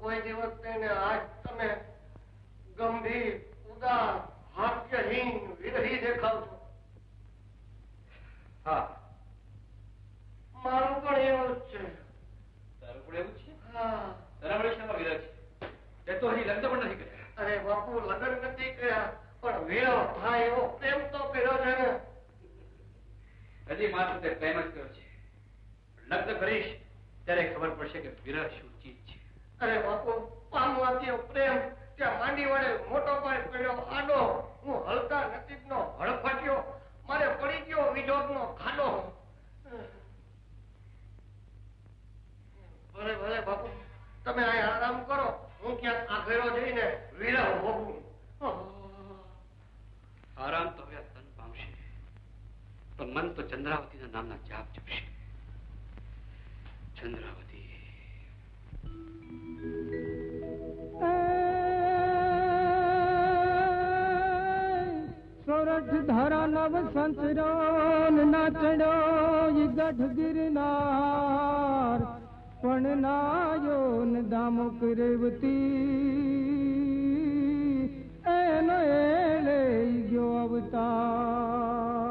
કોઈ દિવસ તેને આજ તમે ગંભીર ઉદાસ હાસ્યહીન વિરહી દેખાવ છો હા. મારું પણ એવું જ છે. તારું પણ એવું છે? હા. તારા વડે શામાં વિરહ છે? તે તો હજી લગ્ન પણ નથી કર્યા. અરે બાપુ લગ્ન નથી કર્યા પણ વિરહ થાય એવો પ્રેમ તો કર્યો છે ને. હજી માત્ર તે પ્રેમ જ કર્યો છે. લગ્ન કરીશ ત્યારે ખબર પડશે કે વિરહ શું અરે બાપુ, પામવાથી પ્રેમ. ત્યાં માંડી વડે મોટો પાય પડ્યો આડો. હું હલકા નસીબ નો હળફટ્યો. મારે પડી ગયો વિજોગ નો ખાડો. ભલે ભલે બાપુ, તમે અહીં આરામ કરો. હું ક્યાંક આઘેરો જઈને વિરહ ભોગવું. આરામ તો હવે તન પામશે. પણ મન તો ચંદ્રાવતીના નામના જાપ જપશે. ચંદ્રાવતી. સોરઠ ધારા નવ સંતરાન નાચડો ગઢ ગિરનાર પણ નાયો ન દામુક રેવતી. એનો ઈ ગયો અવતાર.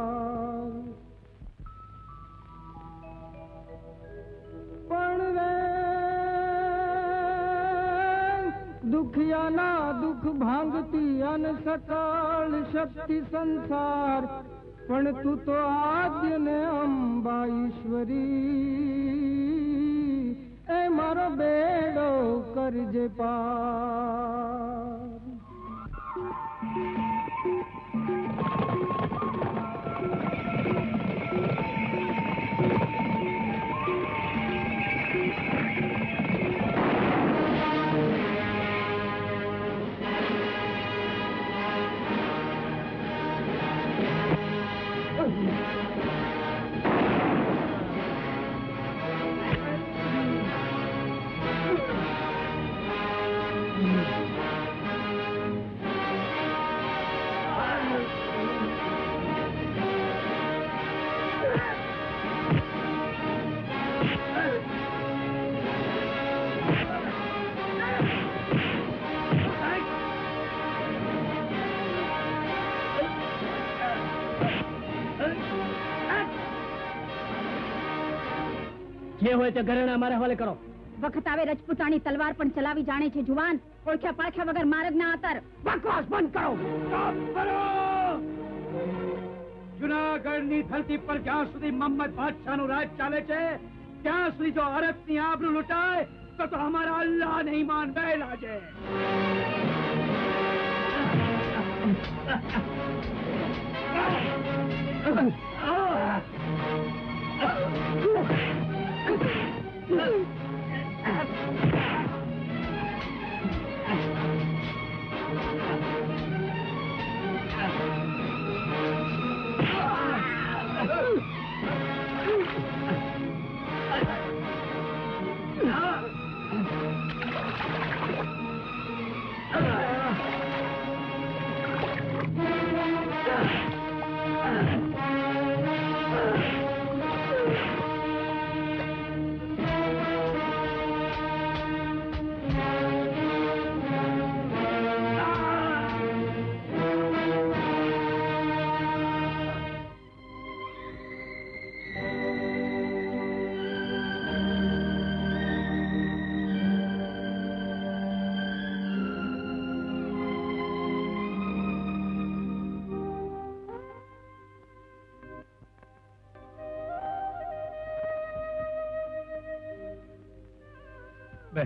દુખિયાના દુઃખ ભાંગતી અન સકાળ શક્તિ સંસાર. પણ તું તો આદ્ય ને અંબા ઈશ્વરી. એ મારો બેડો કરજે પાર. જે હોય તે ઘરેણા મારે હવાલે કરો. વખત આવે રજપૂતાણી તલવાર પણ ચલાવી જાણે છે જુવાન. ઓળખ્યા પાળખ્યા વગર માર્ગ ના આતર. બકવાસ બંધ કરો. જુનાગઢની ધરતી પર જ્યાં સુધી મોહમ્મદ બાદશાહનું રાજ ચાલે છે ત્યાં સુધી જો અરબની આબરૂ લૂંટાય તો તો અમારા અલ્લાહ ને ઈમાન બેલા છે Move!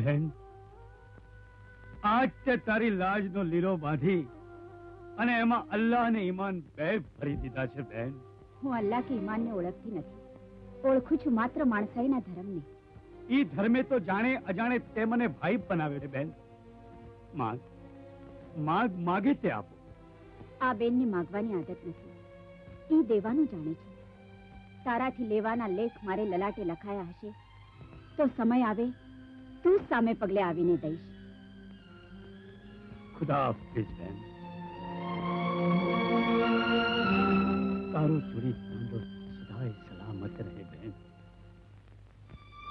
બહેન આજ તે તારી લાજનો લીરો બાંધી અને એમાં અલ્લાહ અને ઈમાન બે ભરી દીધા છે બહેન. હું અલ્લાહ કે ઈમાનને ઓળખતી નથી. ઓળખું છું માત્ર માણસાઈના ધર્મને. ઈ ધર્મે તો જાણે અજાણે તે મને ભાઈ બનાવે છે બહેન. માગ માગ માગે તે આપો. આ બેનને માગવાની આદત નથી. ઈ દેવાનું જાણે છે. તારાથી લેવાના લેખ મારે લલાટે લખાયા હશે. તો સમય આવે તું સામે પગલે આવીને દઈશ. ખુદા હાફિઝ બેન. તારું ચૂરી સદાય સલામત રહે, બેન.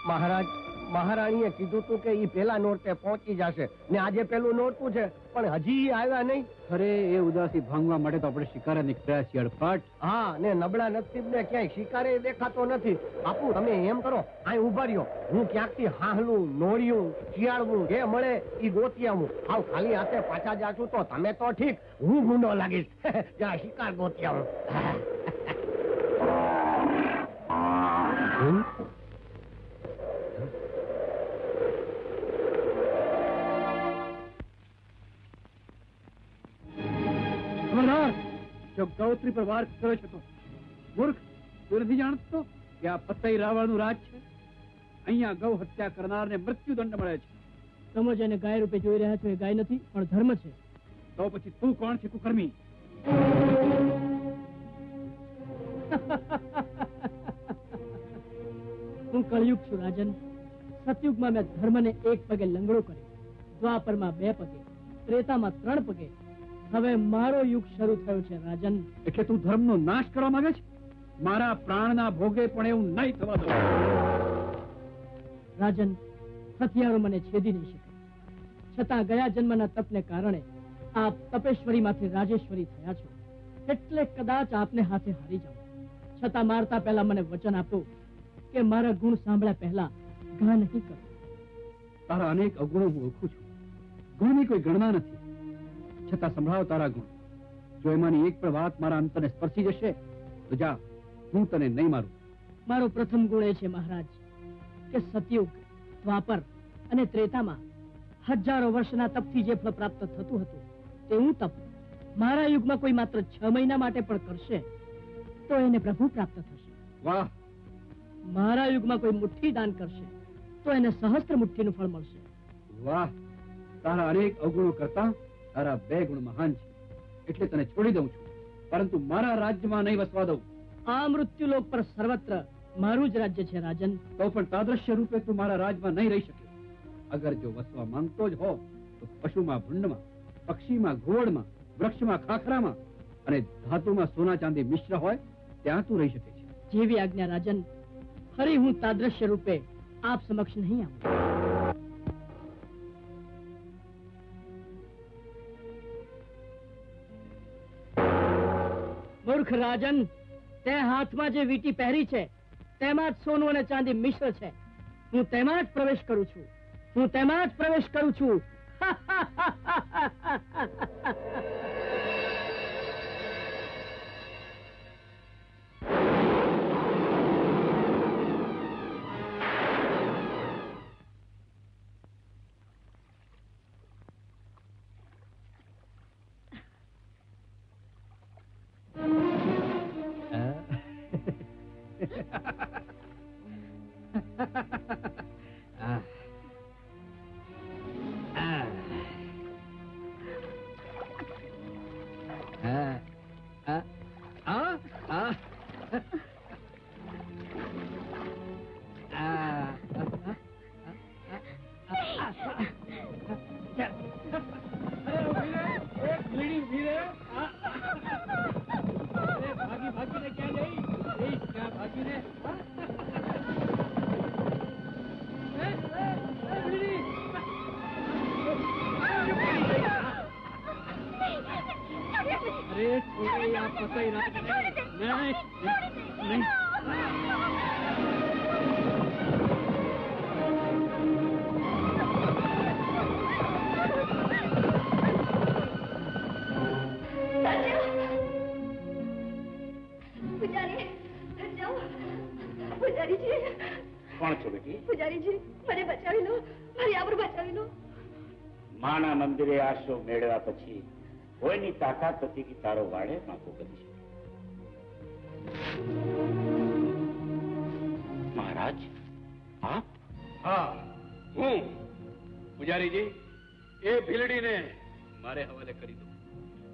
મહારાજ મહારાણીએ કીધું તું કે ઈ પેલા નોરતે પહોંચી જશે. ને આજે પેલું નોરતું છે. પણ હજી ઈ આવ્યા નહીં. અરે એ ઉદાસી ભાંગવા માટે તો આપણે શિકારે નીકળ્યા છીએ અડફાટ. હા ને નબળા નસીબ ને ક્યાંય શિકારે દેખાતો નથી. બાપુ તમે એમ કરો આ ઊભા રહ્યો. હું ક્યાંકથી હાહલું નોળિયું શિયાળવું જે મળે ઈ ગોતી આવું. આવ ખાલી હાથે પાછા જાશું તો તમે તો ઠીક. હું ગુંડો લાગીશ. જરા શિકાર ગોતી આવું. ગૌત્રી પર વાર કર્યો છે તો. મૂર્ખ તું નથી જાણતો કે આ પતઈ રાવણનું રાજ છે? અહીંયા ગૌ હત્યા કરનારને મૃત્યુદંડ મળે છે. તમે જેને ગાય રૂપે જોઈ રહ્યા છો એ ગાય નથી પણ ધર્મ છે. તો પછી તું કોણ છે કુકર્મી? હું કળયુગ છું રાજન. સતયુગમાં મેં ધર્મને એક પગે લંગડો કર્યો. દ્વાપરમાં બે પગે ત્રેતામાં ત્રણ પગે હવે મારો યુગ શરૂ થયો છે રાજન. એટલે તું ધર્મનો નાશ કરવા માંગે છે? મારા પ્રાણના ભોગે પણ એવું નહીં થવા દઉં. રાજન હથિયારો મને છેદી નહીં શકે. છતાં ગયા જન્મના તપને કારણે આપ તપેશ્વરીમાંથી રાજેશ્વરી થયા છો. એટલે કદાચ આપને હાથે હારી જાઓ છતાં મારતા પહેલા મને વચન આપો કે મારા ગુણ સાંભળ્યા પહેલા ઘા નહીં કરો. તારા અનેક અવગુણો હું ઓળખું છું. ગુણની કોઈ ગણના નથી. છતાં સંભળાવ તારા ગુણ. જો એમાંની એક પણ વાત મારા અંતને સ્પર્શી જશે તો જા હું તને નહીં મારું. મારો પ્રથમ ગુણ એ છે મહારાજ કે સતયુગ દ્વાપર અને ત્રેતામાં હજારો વર્ષના તપથી જે ફળ પ્રાપ્ત થતું હતું તેવું તપ મારા યુગમાં કોઈ માત્ર છ મહિના માટે પણ કરશે તો એને પ્રભુ પ્રાપ્ત થશે. વાહ! મારા યુગમાં કોઈ મુઠ્ઠી દાન કરશે તો એને સહસ્ત્ર મુઠ્ઠીનું ફળ મળશે. વાહ! તારા અનેક અવગુણો કરતા તારા બે ગુણ મહાન છે. એટલે તને છોડી દઉં છું. પરંતુ મારા રાજ્યમાં નહીં વસવા દઉં. આ મૃત્યુલોક પર સર્વત્ર મારું જ રાજ્ય છે રાજન. તો પણ તાદ્રશ્ય રૂપે તું મારા રાજમાં નહીં રહી શકે. અગર જો વસવા માંગતો જ હો તો પશુમાં ભૂંડમાં પક્ષીમાં ઘોડમાં વૃક્ષમાં ખાખરામાં અને ધાતુમાં સોના ચાંદી મિશ્ર હોય ત્યાં તું રહી શકે છે. જેવી આજ્ઞા રાજન. ફરી હું તાદ્રશ્ય રૂપે આપ સમક્ષ નહીં આવું. રાજન તે હાથમાં જે વીંટી પહેરી છે, તેમાં જ સોનું અને ચાંદી મિશ્ર છે. હું તેમાં જ પ્રવેશ કરું છું. હું તેમાં જ પ્રવેશ કરું છું. મંદિરે મેળવ્યા પછી કોઈની તાકાત હતી કે તારો વાળે માફો કરી મહારાજ આપ? હા હું પૂજારીજી એ ભીલડીને મારે હવાલે કરી દો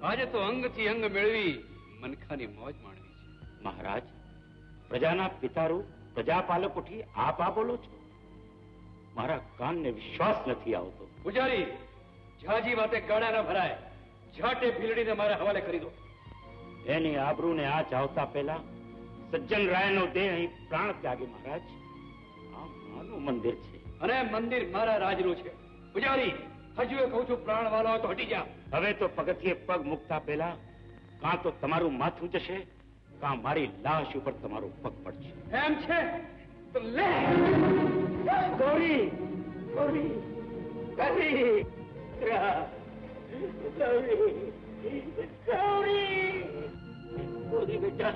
આજે તો અંગથી અંગ મેળવી મનખાની મોજ માણવી છે. મહારાજ પ્રજાના પિતારૂપ પ્રજાપાલક ઉઠી આપ આ બોલો છો. મારા કાનને વિશ્વાસ નથી આવતો. પૂજારી ઝાજી વાતે ગાડા ન ભરાય. ઝાટે ભીલડીને મારા હવાલે કરી દો. એની આબરૂને આ ચાવતા પહેલા સજ્જન રાયનો દેહ અહીં પ્રાણ ત્યાગે મહારાજ. આ માનું મંદિર છે. અને મંદિર મારા રાજનું છે. પૂજારી હજુ એ કહું છું પ્રાણ વાલો તો હટી જા. હવે તો પગથિયે પગ મૂકતા પહેલા કાં તો તમારું માથું જશે કાં મારી લાશ ઉપર તમારો પગ પડશે. એમ છે? તો લે. ગૌરી ગૌરી ગૌરી. ગૌરી બેટા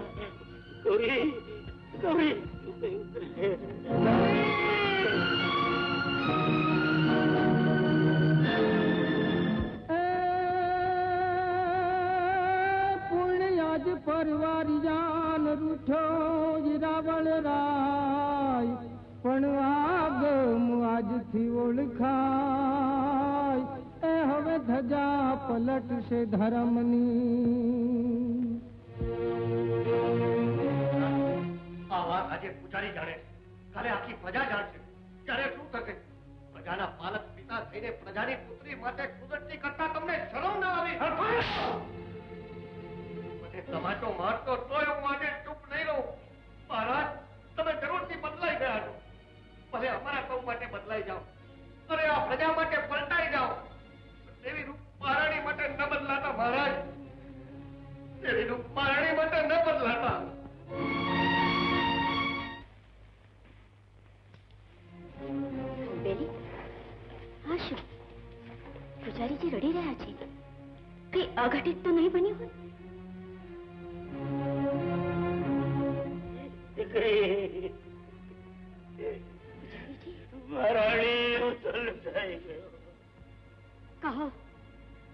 ગૌરી ગૌરી પરવારી જાન રૂઠો જ રાવળ રાય. પણ આગમ આજથી ઓળખાય એ હવે ધજા પલટશે ધર્મની. આજે પૂજારી જાણે કાલે આખી પ્રજા જાણશે ત્યારે શું થશે? પ્રજાના પાલક પિતા થઈને પ્રજાની પુત્રી માટે કુદરતી કરતા તમને શરમ ના આવી? તમાચો મારતો તોય હું આજે ચૂપ નહીં રહું. મહારાજ, તમે જરૂરથી બદલાઈ ગયા છો. ભલે અમારા સૌ માટે બદલાઈ જાઓ. અરે આ પ્રજા માટે પલટાઈ જાઓ. દેવી રૂપ માટે ન બદલાતા મહારાજ. દેવી રૂપ માટે ન બદલાતા. હા શું? પૂજારીજી રડી રહ્યા છે કઈ અઘટિત તો નહીં બન્યું હોય? દીકરી મહારાણી હું થઈ ગયો. કહો,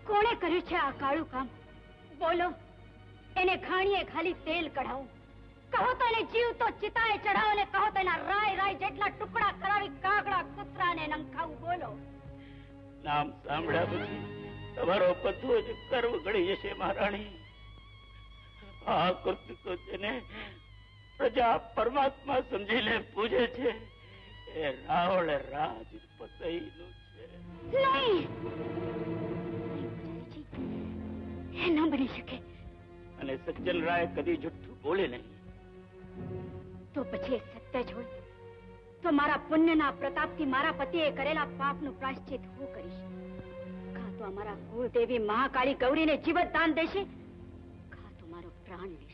કોણે કર્યું છે આ કાળું કામ? બોલો, એને ખાણીએ ખાલી તેલ કઢાવો. કહો તો એને જીવ તો ચિતાએ ચઢાવો ને કહો તો એના રાય રાય જેટલા ટુકડા કરાવી કાગડા, કૂતરાને નંખાવું બોલો. નામ સાંભળ્યા પછી તમારો બધો જ કર્વ ગળી જશે, મહારાણી. આ કૃત્ય તો જેને પ્રજા પરમાત્મા સમજીને પૂજે છે. એ રાવળ રાજ પતઈનું છે નહીં ન બની શકે. અને સજ્જન રાય કદી જુઠ્ઠું બોલે નહીં. તો પછી સત્ય જ હોય. તો મારા પુણ્યના પ્રતાપથી મારા પતિએ કરેલા પાપનું પ્રાશ્ચિત હું કરીશ? કાં તો અમારા કુળદેવી મહાકાળી ગૌરીને જીવત દાન દેશે? કાં તો મારો પ્રાણ લેશે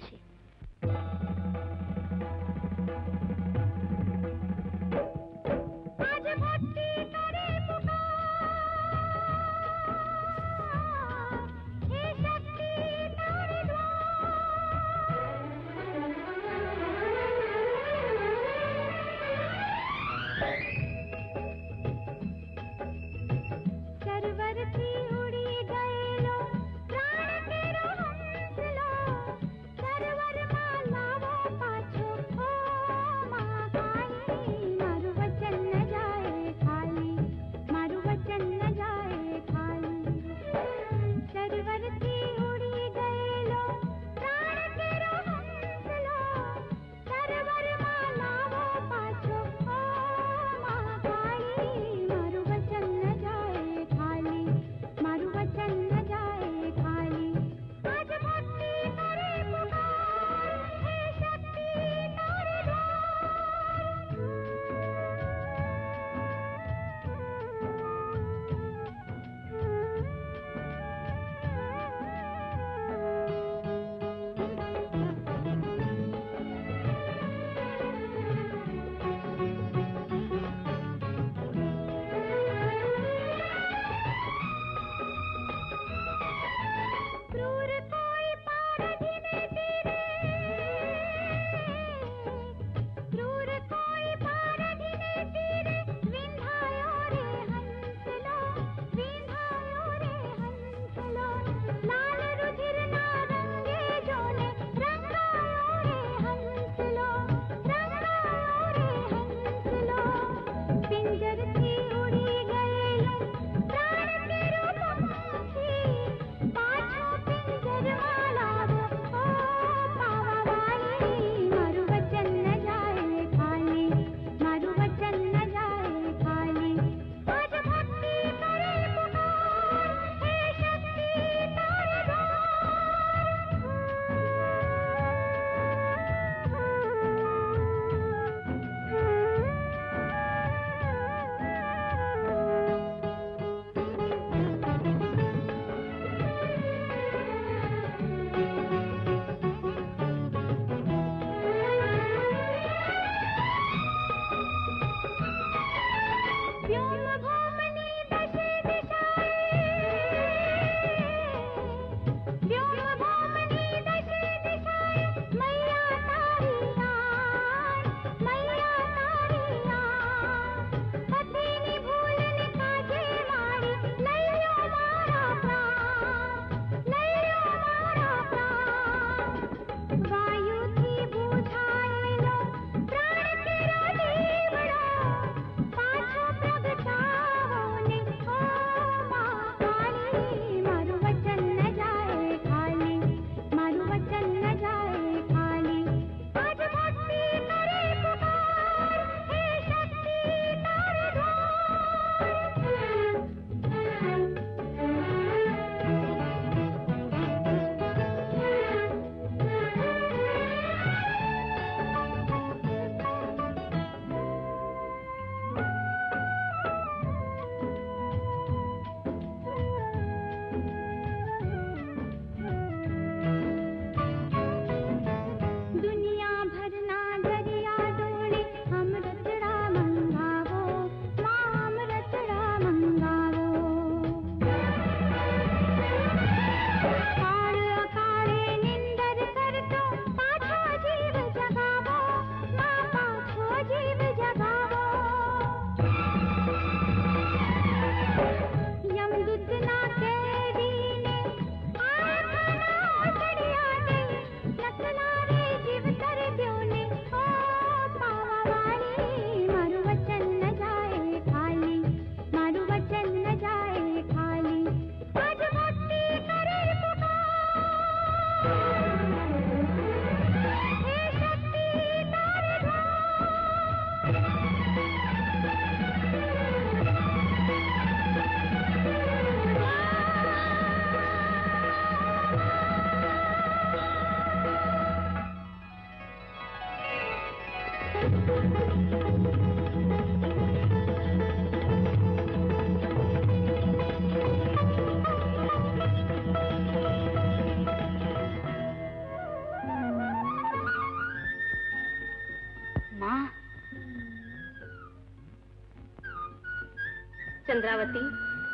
ચંદ્રાવતી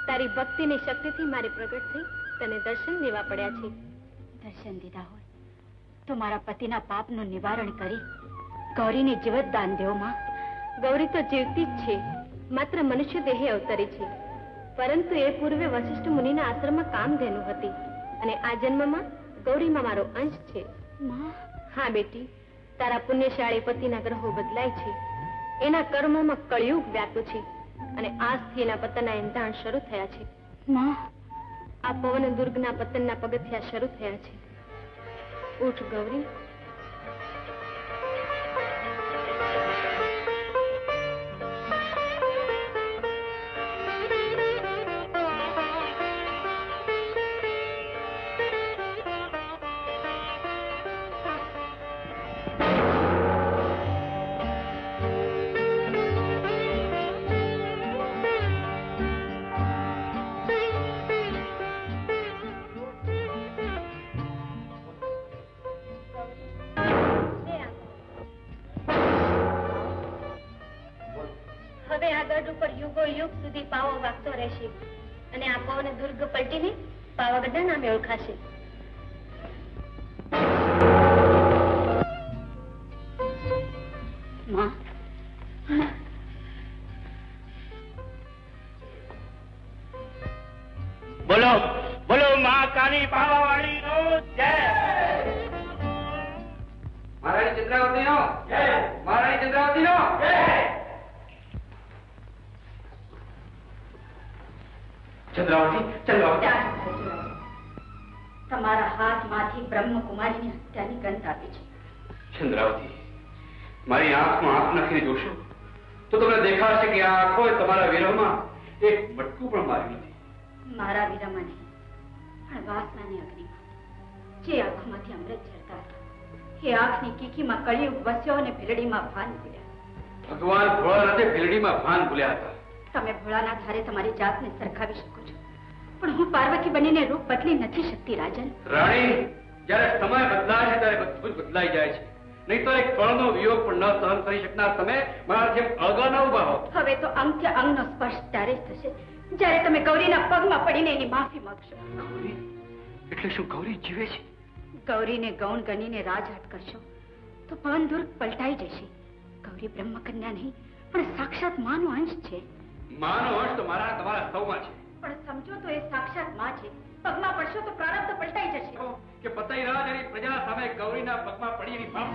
તારી ભક્તિની શક્તિથી મારે પ્રગટ થઈ તને દર્શન દેવા પડ્યા છે. દર્શન દીધા હોય તો મારા પતિના પાપનું નિવારણ કરી ગૌરીને જીવત દાન દેવો માં. ગૌરી તો જીવતી જ છે માત્ર મનુષ્ય દેહે અવતરી છે. પરંતુ એ પૂર્વે વશિષ્ઠ મુનિના આશ્રમમાં કામધેનુ હતી અને આ જન્મમાં ગૌરીમાં મારો અંશ છે. હા બેટી તારા પુણ્યશાળી પતિના ગ્રહો બદલાય છે. એના કર્મોમાં કળિયુગ વ્યાપ્યું છે. અને આજથી એના પતનના એંધાણ શરૂ થયા છે. આ પવન દુર્ગના પતનના પગથિયા શરૂ થયા છે. ઉઠ ગૌરી. ચંદ્રાવતી ચંદ્રાવતી. તમારા હાથમાંથી બ્રહ્મકુમારીની હત્યાની ગંધ આપી છે. ચંદ્રાવતી મારી આંખમાં આંખ નાખીને જોશો તો તમને દેખાશે કે આ આંખો તમારા વિરહમાં એક બટકું પણ માર્યું નથી. મારા વિરહમાં નહીં પણ વાસનાની અગ્નિમાં જે આંખોમાંથી અમૃત ઝરતા હતા એ આંખની કીકીમાં કળિયુગ વસ્યો અને ભીલડીમાં ભાન ભૂલ્યા. ભગવાન ભોળાનાથે ભીલડીમાં ભાન ભૂલ્યા હતા. તમે ભોળાના ધારે તમારી જાતને સરખાવી શકો પણ હું પાર્વતી બનીને રૂપ બદલી નથી શકતી રાજન. રાણી જ્યારે સમય બદલાય છે ત્યારે બધું જ બદલાઈ જાય છે. નહીં તો એક પળનો વિયોગ પણ ન સહન કરી શકનાર તમે મારા જેમ અળગા ન ઊભા હો હવે તો અંગથી અંગનો સ્પર્શ ત્યારે જ થશે જ્યારે તમે ગૌરીના પગમાં પડીને એની માફી માંગશો. ગૌરી? એટલે શું ગૌરી જીવે છે? ગૌરીને ગૌણ ગણીને રાજહાટ કરશો તો પવન દુર્ગ પલટાઈ જશે. ગૌરી બ્રહ્મકન્યા નહીં પણ સાક્ષાત માનો અંશ છે. માનો અંશ તો મારા તમારા સૌમાં છે. પણ સમજો તો એ સાક્ષાતમાં છે. પગમાં પડશો તો પ્રારબ્ધ પલટાઈ જશે. કે પતાઈ રહ્યા જરી પ્રજા સામે ગૌરીના પગમાં પડી એની પાપ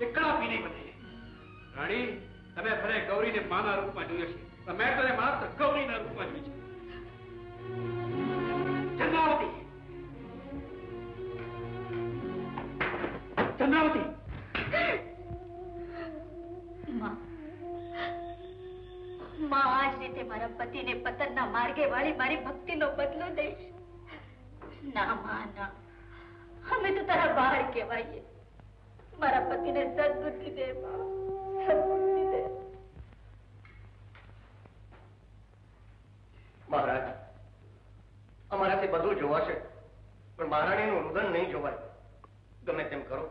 એકલા પી નહીં બધી. રાણી તમે ભલે ગૌરીને માના રૂપમાં જોયો છે મેં તને માત્ર ગૌરીના રૂપમાં જોઈ છે. ચંદ્રાવતી! ચંદ્રાવતી! માં માં આજ જ રીતે મારા પતિને પતનના માર્ગે વાળી મારી ભક્તિનો બદલો દઈશ. ના માં ના. અમે તો તારા બહાર કહેવાઈએ. મારા પતિને સદબુદ્ધિ દે માં. સદબુદ્ધિ દે. મહારાજ અમારાથી બધું જોવાશે પણ મહારાણીનું રુદન નહીં જોવાય. ગમે તેમ કરો.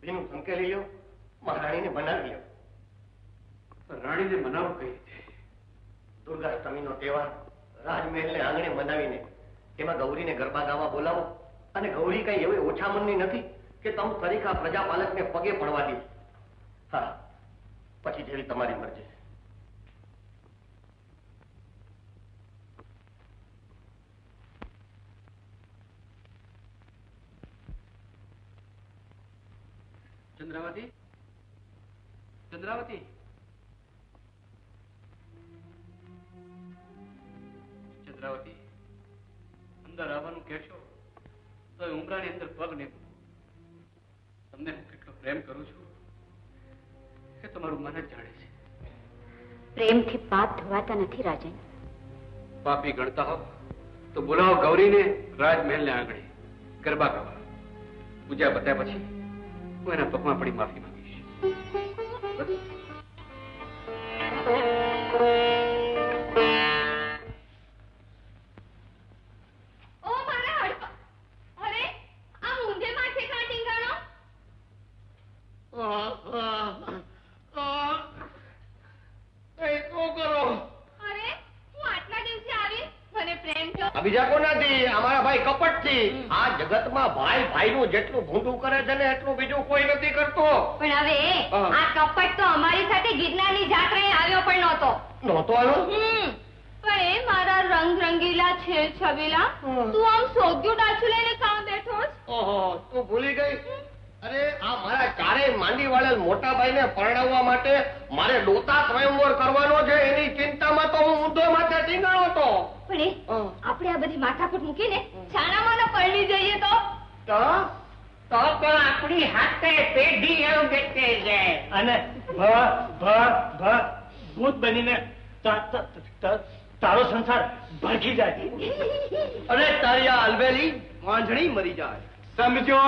ભીનું સંકેલી લ્યો મહારાણીને બનાવી લ્યો. રાણીને મનાવું રીતે? દુર્ગાષ્ટમીનો તહેવાર રાજમહેલને આંગણે મનાવીને, તેમાં ગૌરીને ગરબા ગાવા બોલાવો. અને ગૌરી કઈ એવી ઓછા મનની નથી કે તમ તરીકા પ્રજાપાલકને પગે પડવા દે. હા, પછી જેવી તમારી મરજી. ચંદ્રાવતી? ચંદ્રાવતી? ચંદ્રાવતી અંદર આવવાનું કહેશો તો ઉમરાની અંદર પગ નહીં તમને હું કેટલો પ્રેમ કરું છું એ તમારું મન જ જાણે છે. પ્રેમથી પાપ ધોવાતા નથી રાજન. પાપી ગણતા હો તો બોલાવો ગૌરીને રાજમહેલને આંગણે ગરબા ગાવા. પૂજા બતાવ્યા પછી હું એના પગમાં પડી માફી માંગીશ. Thank ઓ મારા હડપા અરે આ ઊંધે માથે કાઢી ગણો કઈ તો કરો અરે હું આટલા બીજા કોનાથી અમારા ભાઈ કપટથી આ જગતમાં ભાઈ ભાઈનું જેટલું ભૂંડું કરે છે ને એટલું બીજું કોઈ નથી કરતો. પણ હવે આ કપટ તો અમારી સાથે ગિરનારની જાત્રાએ આવ્યો પણ નહોતો. નહોતો આવ્યો? પણ એ મારા રંગ રંગીલા છે છબીલા. તું આમ સોગ્યું ડાચું લઈને કામ બેઠો ઓહો તું ભૂલી ગઈ? અરે આ મારા ચારેય માંડી વાળેલ મોટા ભાઈને પરણાવવા માટે મારે ડોતા સ્વયંવર કરવાનો છે એની ચિંતામાં તો હું ઊંધો માથે ટીંગાણો હતો. પણ આપણે આ બધી માથાકૂટ મૂકીને છાણામાં પરણી જઈએ તો? તો તો તો આપણી હાથે પેઢી એવું બેઠે છે. અને ભ ભ ભ ભૂત બનીને તારો સંસાર ભાગી જાય. અરે તારી આ અલબેલી વાંઝણી મરી જાય. સમજો.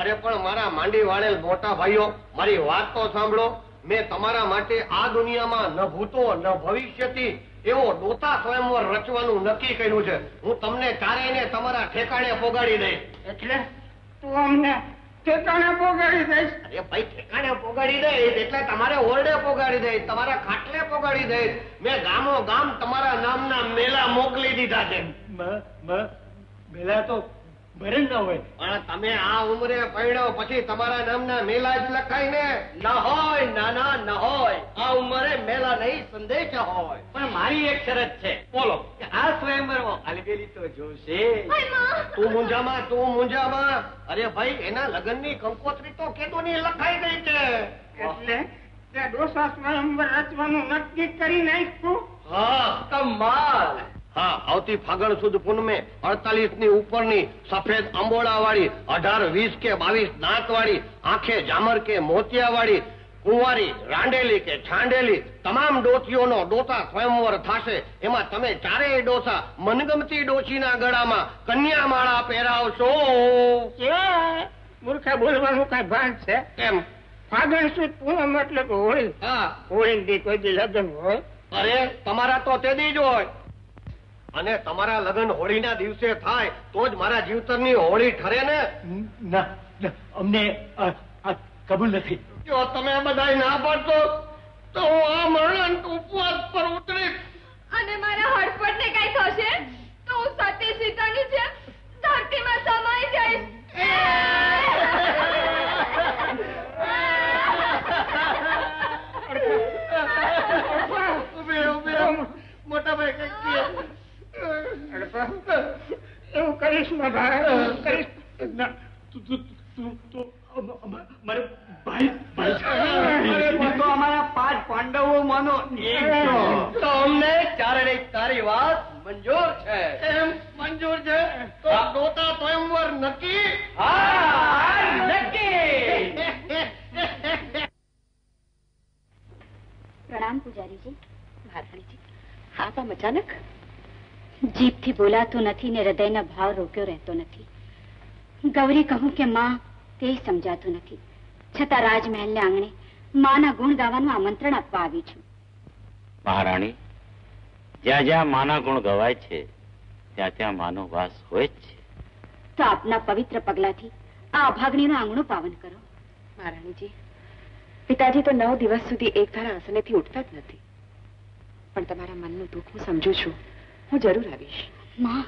અરે પણ મારા માંડી વાળેલ મોટા ભાઈઓ મારી વાત તો સાંભળો. મેં તમારા માટે આ દુનિયામાં ન ભૂતો ન ભવિષ્યથી એવો ડોતા સ્વયંવર રચવાનું નક્કી કર્યું છે. હું તમને ચારેયને તમારા ઠેકાણે પોગાડી દઈશ. એટલે? તું અમને ઠેકાણે પોગાડી દઈશ? અરે ભાઈ ઠેકાણે પોગાડી દઈશ એટલે તમારે ઓરડે પોગાડી દઈશ તમારા ખાટલે પોગાડી દઈશ. મેં ગામો ગામ તમારા નામના મેલા મોકલી દીધા છે. મેલા તો ભરે ના હોય. પણ તમે આ ઉંમરે પરણ્યો પછી તમારા નામના મેલા જ લખાય ને ન હોય નાના ન હોય. આ ઉંમરે મેલા નહીં સંદેશ હોય. પણ મારી એક શરત છે. બોલો. કે આ સ્વયંવરમાં અલબેલી તો જોશે. તું મુંજામાં તું મુંજામાં. અરે ભાઈ એના લગ્નની કંકોત્રી તો કેદુની લખાઈ ગઈ છે. એટલે તે ડોસા સ્વયંવર રચવાનું નક્કી કરી નાખ્યું હા કમાલ. હા આવતી ફાગણ સુદ પૂનમે અડતાલીસની ઉપરની સફેદ અંબોળા વાળી અઢાર વીસ કે બાવીસ દાંત વાળી આંખે જામર કે મોતિયા વાળી કુંવારી રાંડેલી કે છાંડેલી તમામ ડોસીઓનો ડોસા સ્વયંવર થશે. એમાં તમે ચારેય ડોસા મનગમતી ડોચીના ગળામાં કન્યા માળા પહેરાવશો મૂર્ખા બોલવાનું કઈ ભાન છે? એમ ફાગણ સુદ પૂનમ એટલે કે હોળી. હા. હોળી કોઈ દી લગ્ન હોય. અરે તમારા તો તે જ હોય. અને તમારા લગ્ન હોળીના દિવસે થાય તો જ મારા જીવતરની હોળી ઠરે ને? ના અમને કબૂલ નથી. જો તમે બધા ના પાડતો તો હું આ મરણ ઉપવાસ પર ઉતરીશ. અને મારા હડપટને કઈ થશે? તો હું સતી સીતાની જેમ ધરતીમાં સમાઈ જઈશ. મોટા ભાઈ કંઈક કહે. એવું કરીશ ને ભાઈ કરીશ. ના તું તું તું મારે ભાઈ ભાઈ તો અમારા પાંચ પાંડવો માનો એક તો અમને ચારેય તારી વાત મંજૂર છે. એમ મંજૂર છે? તો ડોતા સ્વયંવર નક્કી? હા નક્કી પ્રણામ પૂજારીજી મહારાણીજી હા તો અચાનક? જીભથી બોલાતું નથી ને હૃદયના ભાવ રોક્યો રહેતો નથી. ગૌરી કહું કે માં તે સમજાતું નથી. છતાં રાજમહેલને આંગણે માના ગુણ ગાવાનું આમંત્રણ આપવા આવી છું. મહારાણી જ્યાં જ્યાં માના ગુણ ગવાય છે ત્યાં ત્યાં માનો વાસ હોય જ છે. તો આપના પવિત્ર પગલાથી આ અભાગણીનું આંગણું પાવન કરો. મહારાણીજી પિતાજી તો નવ દિવસ સુધી એક ધારા આસનેથી ઉઠતા જ નથી. પણ તમારા મનનું દુઃખ હું સમજુ છું. હું જરૂર આવીશ. માં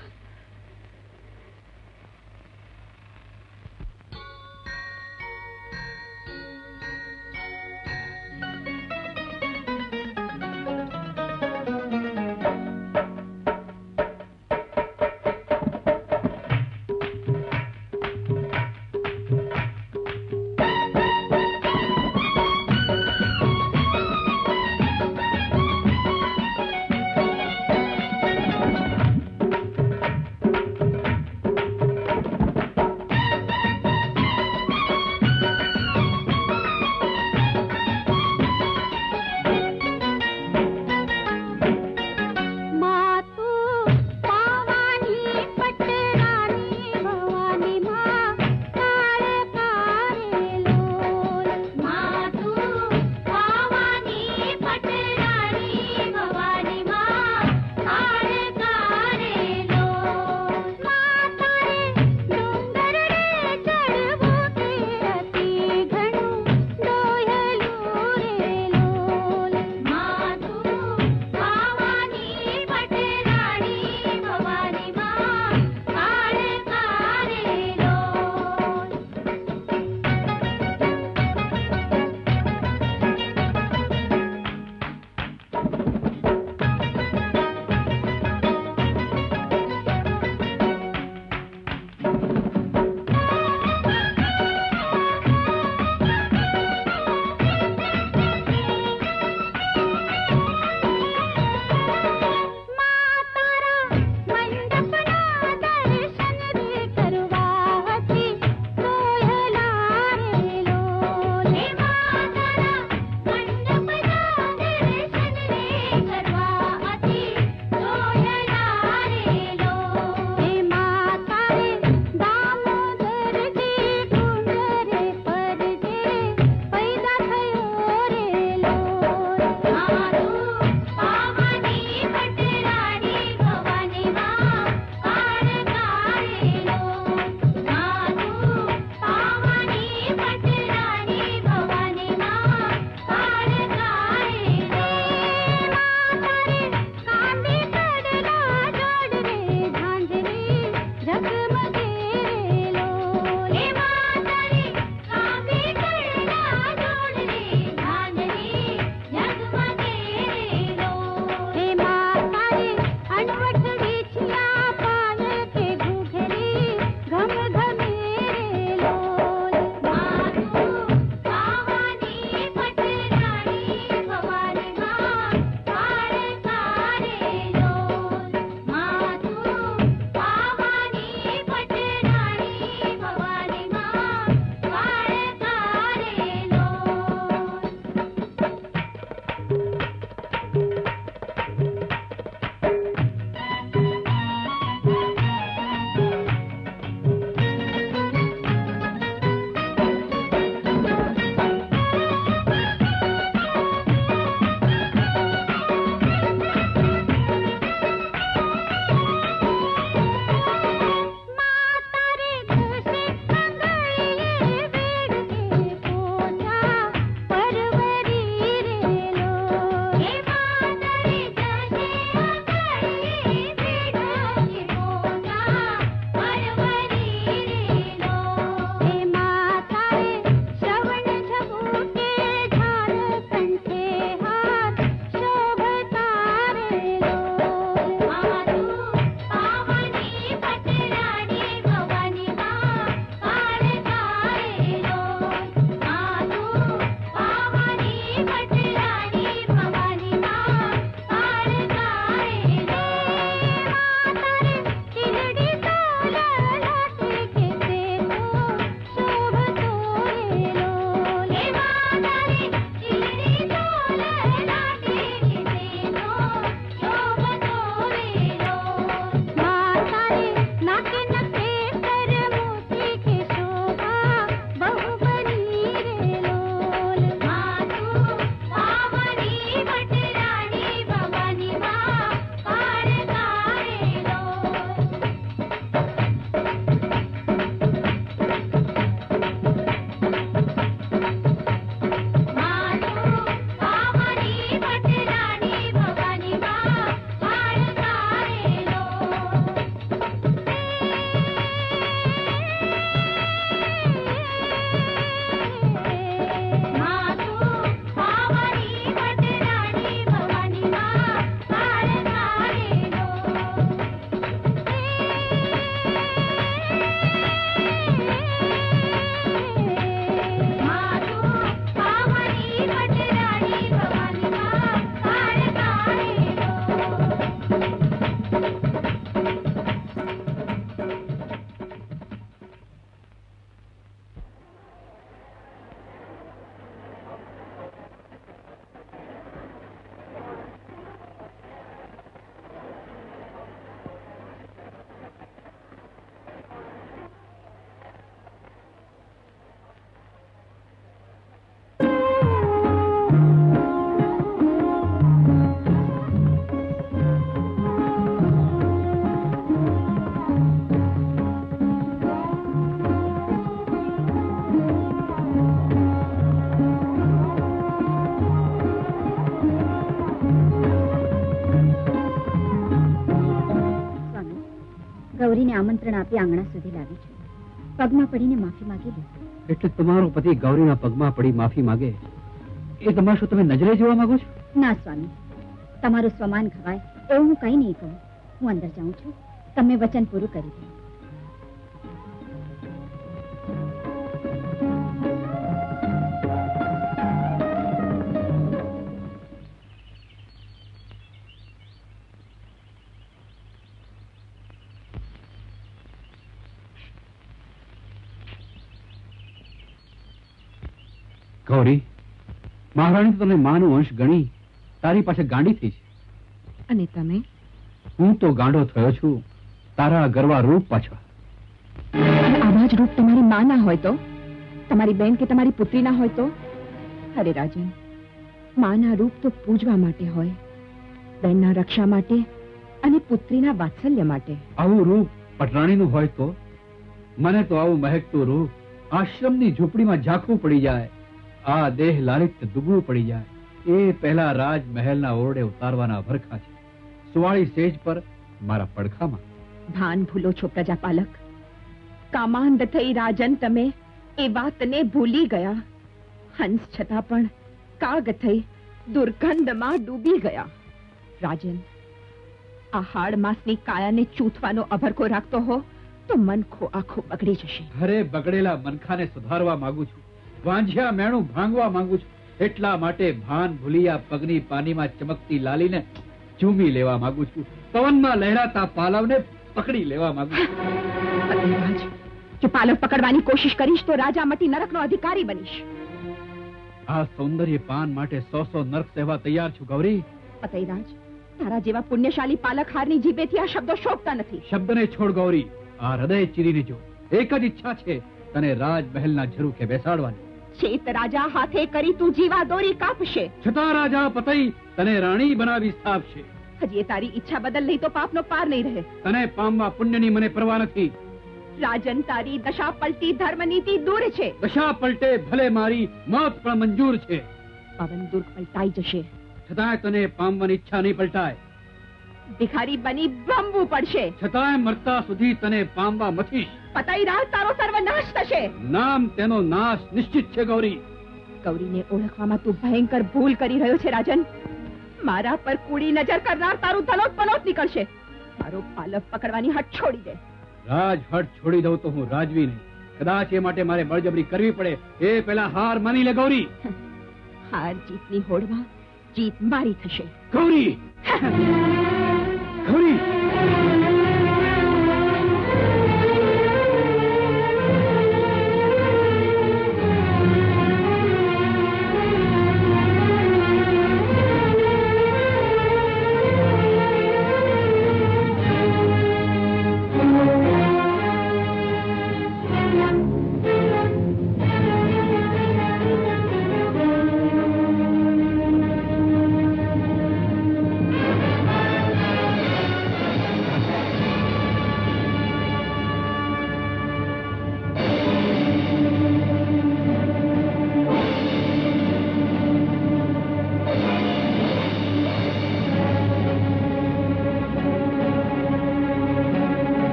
આમંત્રણ આપી આંગણા સુધી લાવી છું. પગમાં પડીને માફી માંગી લો એટલે તમારો પતિ ગૌરીના પગમાં પડી માફી માંગે? એ તમારે શું તમે નજરે જોવા માંગો છો? ના સ્વામી. તમારું સ્વમાન ખવાય એવું હું કઈ નહીં કહું. હું અંદર જાઉં છું. તમે વચન પૂરું કરી દો. ગૌરી મહારાણી તો તને માનો અંશ ગણી તારી પાસે ગાંડી થઈ છે. અને તમે? હું તો ગાંડો થયો છું તારા ગરવા રૂપ પાછળ. આવા જ રૂપ તમારી માં ના હોય તો? તમારી બેન કે તમારી પુત્રી ના હોય તો? અરે રાજન માના રૂપ તો પૂજવા માટે હોય બેનના રક્ષા માટે અને પુત્રીના વાત્સલ્ય માટે. આવું રૂપ પટરાણીનું હોય તો? મને તો આવું મહેકતું રૂપ આશ્રમની ઝૂંપડીમાં ઝાંખવું પડી જાય. આ દેહ લાલિત્ય દુબળું પડી જાય. એ પહેલા રાજમહેલના ઓરડે ઉતારવાના ભરખા છે. સુવાળી સેજ પર મારા પડખામાં. ભાન ભૂલો છો પ્રજાપાલક. કામાંધ થઈ રાજન તમે એ વાતને ભૂલી ગયા. હંસ છતાં પણ કાગ થઈ દુર્ગંધમાં ડૂબી ગયા. રાજન આ હાડ માસની કાયાને ચૂથવાનો અભરકો રાખતો હો તો મન ખો આખો બગડી જશે. અરે બગડેલા મનખાને સુધારવા માંગુ છું. વાંઝ્યા મેણું ભાંગવા માંગુ છું. એટલા માટે ભાન ભૂલિયા પગની પાનીમાં ચમકતી લાલીને ઝૂમી લેવા માંગુ છું. પવનમાં લહેરાતા પાલવને પકડી લેવા માંગુ છું. જો પાલવ પકડવાની કોશિશ કરીશ તો રાજા મટી નરકનો અધિકારી બનીશ. આ સૌંદર્ય પાન માટે સો સો નર્ક સહેવા તૈયાર છું ગૌરી. ફતેહરાજ, તારા જેવા પુણ્યશાળી પાલક હારની જીભેથી આ શબ્દો શોભતા નથી. શબ્દને છોડ ગૌરી. આ હૃદય ચીરીને જો. એક જ ઈચ્છા છે તને રાજમહેલના ઝરૂખે બેસાડવાની. ચેત રાજા હાથે કરી તું જીવા દોરી કાપશે. છતાં રાજા પતઈ તને રાણી બનાવી સ્થાપશે. હજી તારી ઈચ્છા બદલ નહીં તો પાપનો પાર નહીં રહે. તને પામવા પુણ્યની મને પરવા નથી. રાજન તારી દશા પલટી ધર્મ નીતિ દૂર છે. દશા પલટે ભલે મારી મોત પણ મંજૂર છે. પવન દુર્ગ પલટાઈ જશે. છતાંય તને પામવાની ઈચ્છા નહીં પલટાય. ભિખારી બની ભ્રમવું પડશે. છતાંય મરતા સુધી તને પામવા મથીશ. પતાઈ રાહ તારો સર્વનાશ થશે. નામ તેનો નાશ નિશ્ચિત છે ગૌરી. ગૌરીને ઓળખવામાં તું ભયંકર ભૂલ કરી રહ્યો છે રાજન. મારા પર કુડી નજર કરનાર તારું તલોત પલોત નીકળશે. મારો પાલક પકડવાની હટ છોડી દે. રાજ હટ છોડી દઉં તો હું રાજવી નહીં કદાચ એ માટે મારે બળજબરી કરવી પડે. એ પેલા હાર માની લે ગૌરી. હાર જીતની હોડમાં જીત મારી થશે. ગૌરી! ગૌરી!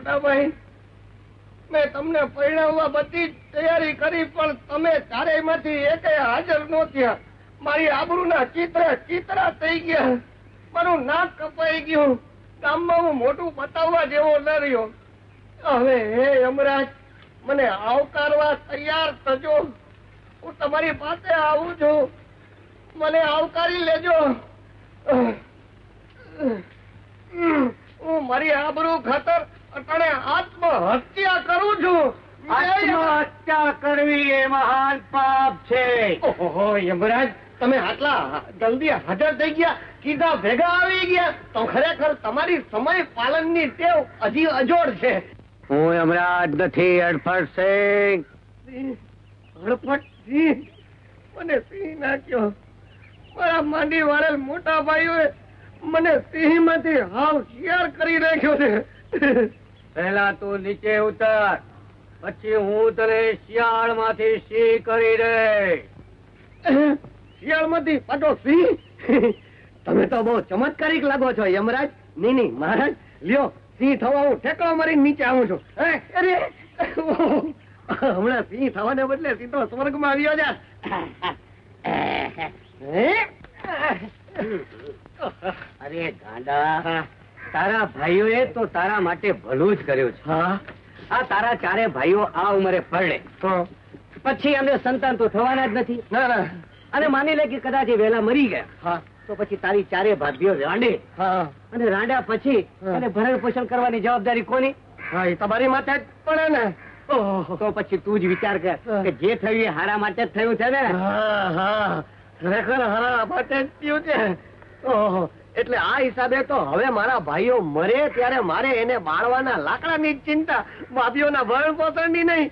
મોટા મેં તમને પરિણામવા બધી તૈયારી કરી, પણ તમે ચારેયમાંથી એકે હાજર ન થયા. મારી આબરૂના ચિત્ર ચિત્રા થઈ ગયા. મારું નાક કપાઈ ગયું. ગામમાં હું મોટું બતાવવા જેવો ન રહ્યો. હવે હે યમરાજ, મને આવકારવા તૈયાર થજો. હું તમારી પાસે આવું છું. મને આવકારી લેજો. હું મારી આબરૂ ખાતર અટાણે આત્મહત્યા કરું છું. આત્મહત્યા કરવી એ મહાન પાપ છે. ઓહો યમરાજ તમે આટલા જલ્દી હાજર થઈ ગયા. કીધા ભેગા આવી ગયા. તો ખરેખર તમારી સમય પાલનની ટેવ હજી અજોડ છે. હું યમરાજ નથી અડફટ સિંહ. અડફટ સિંહ? મને સિંહ નાખ્યો મારા માંડી વાળેલ મોટા ભાઈઓએ મને સિંહમાંથી હાવ શિયાર કરી નાખ્યો છે. પહેલા તું નીચે ઉતર પછી હું તને શિયાળમાંથી સી કરી દે. શિયાળમાંથી? પાટો સી તમે તો બહુ ચમત્કારિક લાગો છો યમરાજ. નહીં નહીં મહારાજ. લ્યો સિંહ થવા હું ઠેકડો મારી નીચે આવું છું. અરે! હમણાં સિંહ થવાને બદલે સીધો સ્વર્ગમાં આવ્યો જા અરે ગાંડા. તારા ભાઈઓએ તો તારા માટે ભલું જ કર્યું છે. આ તારા ચારે ભાઈઓ આ ઉંમરે પરણે. પછી એમને સંતાન તો થવાના જ નથી. અને માની લે કે કદાચ એ વહેલા મરી ગયા. તો પછી તારી ચારે ભાભીઓ રાંડે. અને રાંડ્યા પછી અને ભરણ પોષણ કરવાની જવાબદારી કોની? હા તમારી માથે જ પડે ને. તો પછી તું જ વિચાર કર કે જે થયું એ હારા માટે જ થયું છે ને? હા હા. ખરેખર હરા માટે જ થયું છે. ઓહો. એટલે આ હિસાબે તો હવે મારા ભાઈઓ મરે ત્યારે મારે એને બાળવાના લાકડાની ચિંતા ભાભીઓના ભરણ પોષણની નહીં.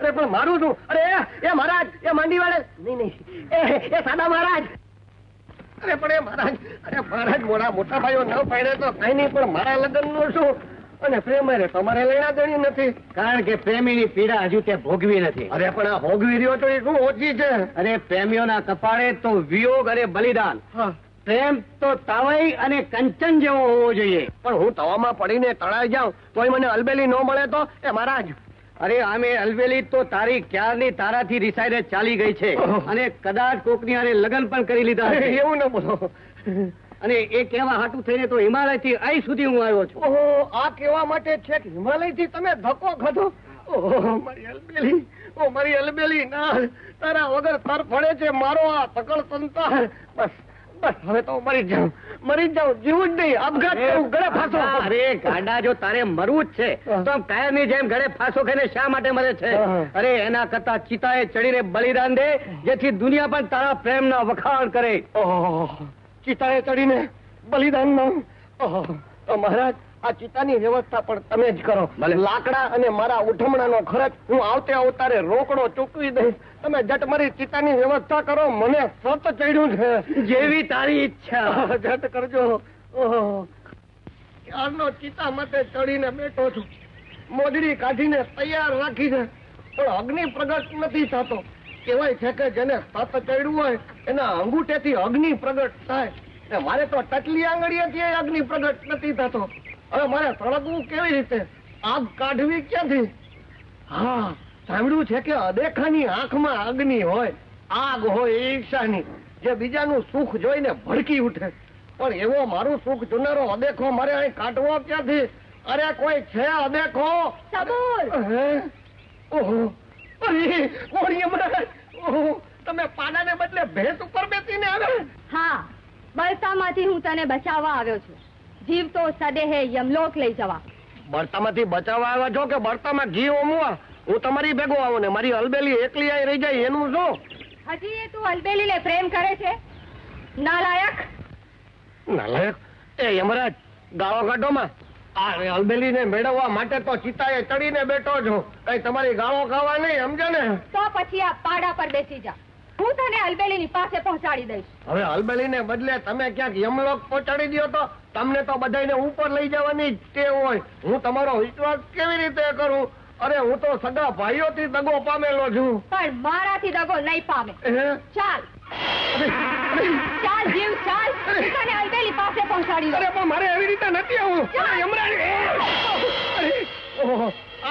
અરે પણ મારું શું? અરે એ, મહારાજ એ માંડી વાળે નહીં નહીં. એ સાદા મહારાજ. અરે પણ એ મહારાજ અરે મહારાજ મોડા મોટા ભાઈઓ ન પાડે તો કઈ નહીં પણ મારા લગ્નનું શું? અને પ્રેમ અરે તમારે લેણા દેણી નથી. કારણ કે પ્રેમીની પીડા હજુ તે ભોગવી નથી. અરે પણ આ ભોગવી રહ્યો તો એ શું ઓછી છે? અરે પ્રેમીઓના કપાળે તો વિયોગ અરે બલિદાન. પ્રેમ તો તવાઈ અને કંચન જેવો હોવો જોઈએ. પણ હું તવામાં પડીને તળાઈ જાઉં તોય મને અલબેલી ન મળે તો? એ મહારાજ. અરે આમે અલબેલી તો તારી ક્યારની તારાથી રિસાઈને ચાલી ગઈ છે. અને કદાચ કોકની આને લગ્ન પણ કરી લીધા એવું ન બોલો. અને એ કેવા હાટું થઈને તો હિમાલયથી અહીં સુધી હું આવ્યો છું. ઓહો આ કહેવા માટે છે હિમાલયથી તમે ધક્કો ખાધો? ઓહો મારી અલબેલી ઓ મારી અલબેલી ના તારા વગર તર પડે છે મારો આ સકળ સંતાન બસ બસ હવે તો મરી જાઉં. મરી જાઉં. જીવું જ નહીં. આપઘાત કરું ગળે ફાંસો. અરે ગાંડા જો તારે મરવું જ છે તો કાયમની જેમ ગળે ફાંસો ખાઈને શા માટે મરે છે? અરે એના કરતા ચિતાએ ચડીને બલિદાન દે જેથી દુનિયા પણ તારા પ્રેમના વખાણ કરે. ઓહો ચિતાએ ચડીને બલિદાન નો મહારાજ આ ચિતાની વ્યવસ્થા પણ તમે જ કરો. લાકડા અને મારા ઉઠમણાનો ખર્ચ હું આવતે અવતારે રોકડો ચૂકવી દઈશ. તમે જટ મારી ચિતાની વ્યવસ્થા કરો મને સત ચડ્યું છે. જેવી તારી ઈચ્છા. જટ કરજો. ઓહો. ક્યારનો ચિતા માટે ચડીને બેઠો છું. મોજડી કાઢીને તૈયાર રાખી છે. પણ અગ્નિ પ્રગટ નથી થતો. કહેવાય છે કે જેને સત ચડ્યું હોય એના અંગૂઠેથી અગ્નિ પ્રગટ થાય. મારે તો ટટલી આંગળીએથી અગ્નિ પ્રગટ નથી થતો. હવે મારે સળગવું કેવી રીતે આગ કાઢવી ક્યાંથી? હા સાંભળ્યું છે કે અદેખાની આંખમાં અગ્નિ હોય આગ હોય ઈર્ષાની જે બીજાનું સુખ જોઈને ભડકી ઉઠે. પણ એવો મારું સુખ જોનારો અદેખો મારે અહીં કાઢવો ક્યાંથી? અરે કોઈ છે અદેખો? ઓહો ઓહો, તમે પાડાને બદલે ભેંસ ઉપર બેસીને આવે હા બળતામાંથી હું તને બચાવવા આવ્યો છું. જીવ તો સદેહે યમલોક લઈ જવા. બળતામાંથી બચાવવા આવ્યા છો કે બળતામાં ઘી ઓમવા? હું તમારી ભેગો આવું ને મારી અલબેલી એકલી આઈ રહી જાય એનું શું? હજી એ તું અલબેલીને પ્રેમ કરે છે? નાલાયક? નાલાયક? એ યમરાજ ગાળો કાઢોમાં આ અલબેલીને મેળવવા માટે તો ચિતાએ ચડીને બેઠો છું. કઈ તમારી ગાળો ખાવા નહીં સમજે ને? તો પછી આ પાડા પર બેસી જા. હું તને અલબેલીની પાસે પહોંચાડી દઈશ. હવે અલબેલીને બદલે તમે ક્યાંક યમલોક પહોંચાડી દો તો તમને તો બધાને ઉપર લઈ જવાની ટેવ હોય. હું તમારો વિશ્વાસ કેવી રીતે કરું? અરે હું તો સગા ભાઈઓથી દગો પામેલો છું. પણ મારાથી દગો નહીં પામે. ચાલ. ચાલ જીવ ચાલ. તને અલબેલી પાસે પહોંચાડી અરે પણ મારે એવી રીતે નથી આવું. યમરાજ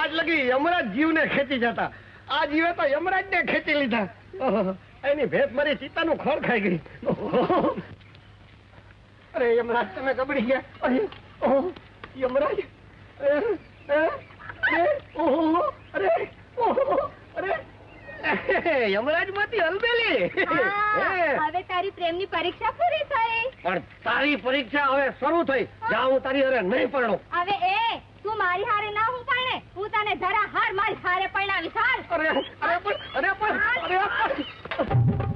આજ લગી યમરાજ જીવને ખેંચી જતા. આ જીવે તો યમરાજ ને ખેંચી લીધા. એની ભેંસ મારી ચિત્તાનું ખોર ખાઈ ગઈ. અરે યમરાજ તમે ગબડી ગયા. યમરાજ. અરે, અરે, અરે, ઓહો, અરે ઓહો, અરે. યમરાજમાંથી અલબેલી હવે તારી પ્રેમની પરીક્ષા પૂરી થઈ. પણ તારી પરીક્ષા હવે શરૂ થઈ. જા હું તારી અરે નહીં પરણું. હવે એ તું મારી હારે ના હું પાણે હું તને જરા હાર મારી હારે પરણાવીશ. હાલ. અરે અરે પણ અરે પણ અરે પણ. Oh.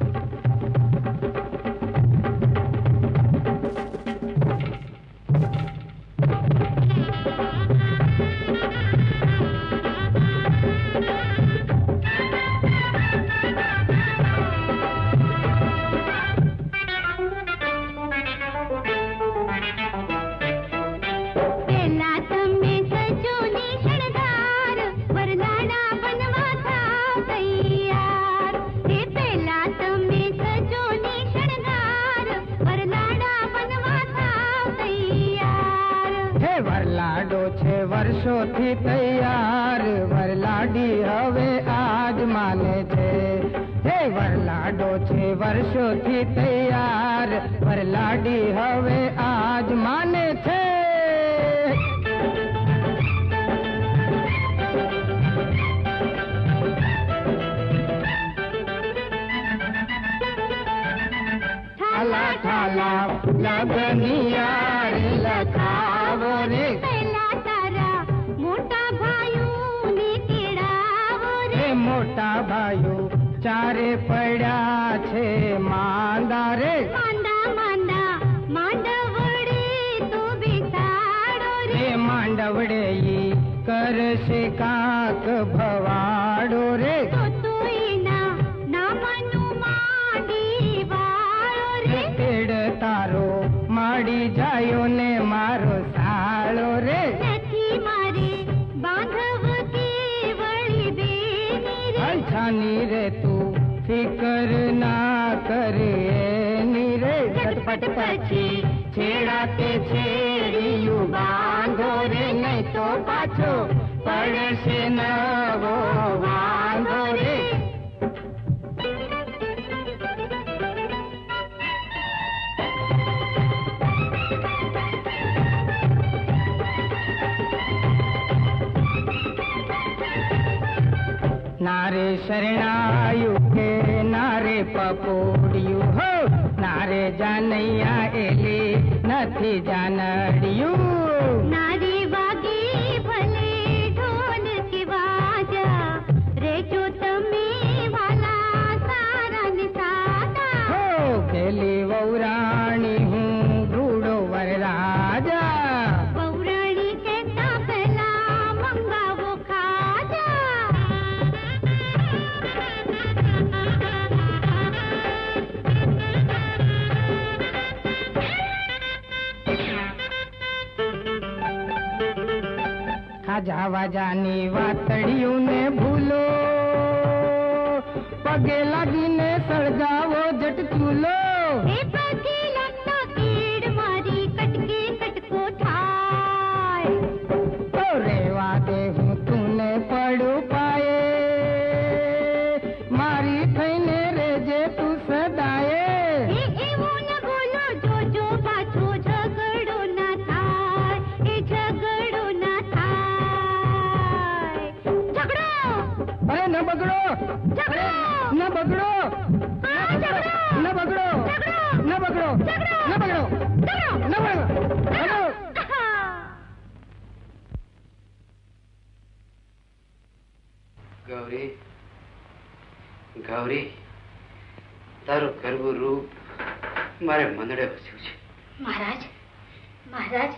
વર્ષોથી તૈયાર વરલાડી હવે આજ માને છે હે વરલાડો છે વર્ષોથી તૈયાર વરલાડી હવે આજ માને છે ઠાલા ઠાલા લગનિયા ચારે ઝટપટ પછી છેડા તે છેડિયું બાંધો રે, નહીં તો પાછો પડશે નવો વાંધો રે. નારે શરણાયુ કે નારે હો નારે જાનૈયા એલી નથી જાનડિયું. ખાજા વાજાની વાતડીઓને ભૂલો. પગે લાગીને સળગાવો જટ ચૂલો. ન બગડો હા ઝઘડો. ન પકડો. ન પકડો. ન પકડો. ન પકડો ગૌરી. ગૌરી તારું કરવું રૂપ મારે મંદડે વસ્યું છે. મહારાજ મહારાજ.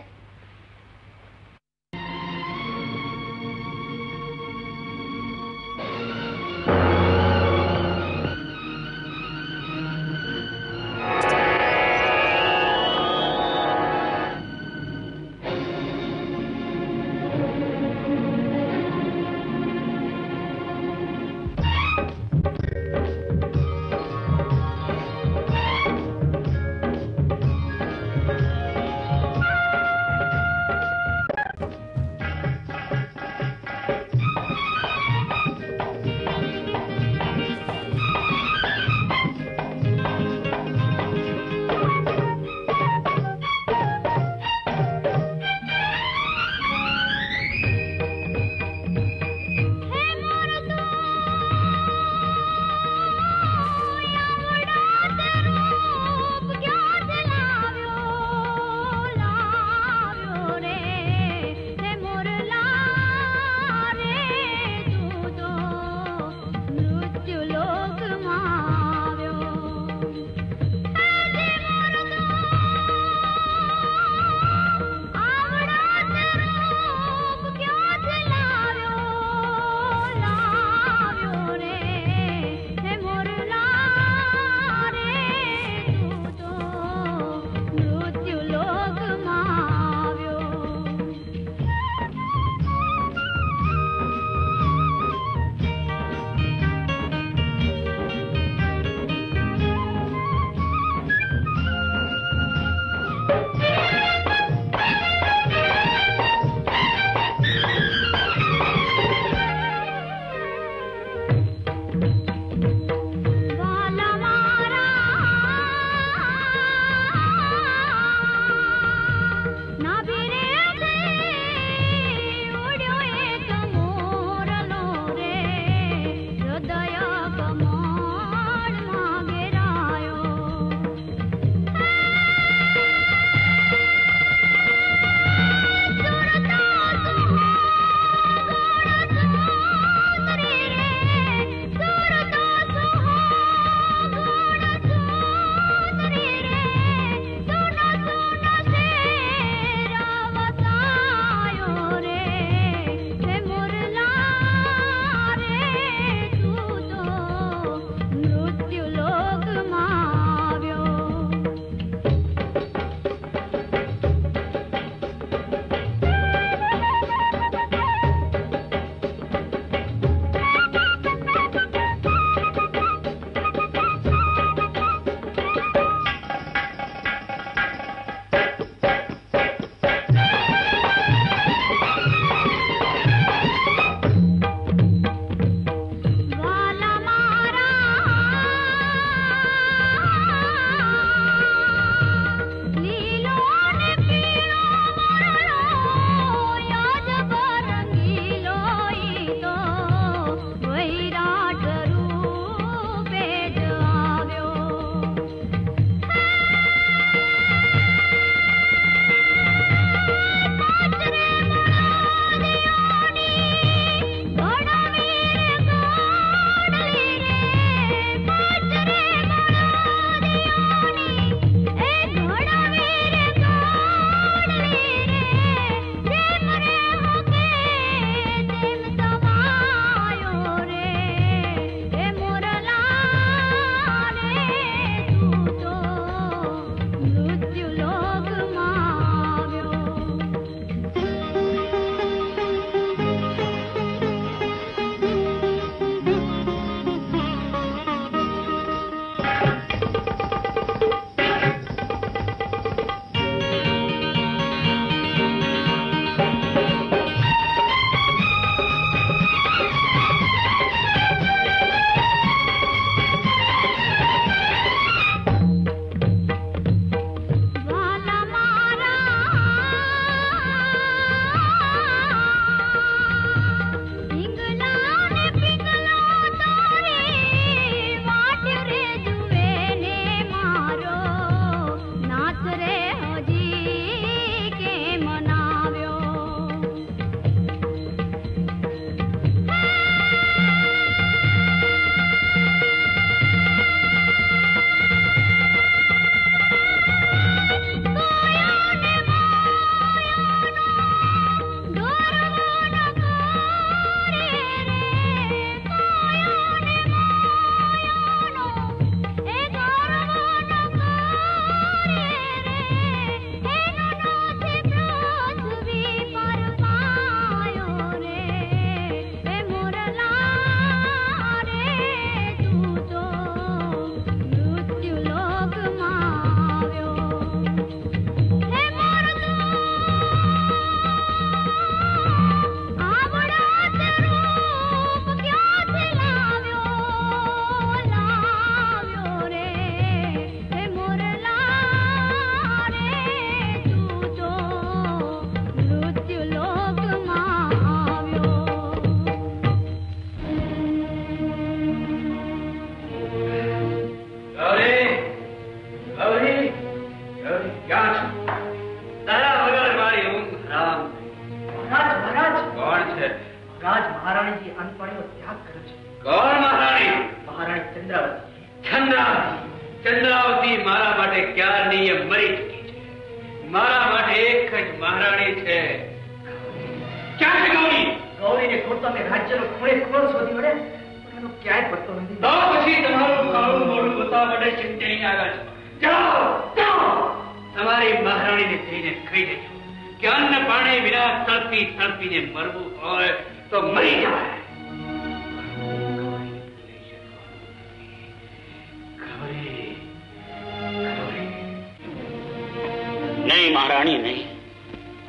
નહીં મહારાણી નહીં.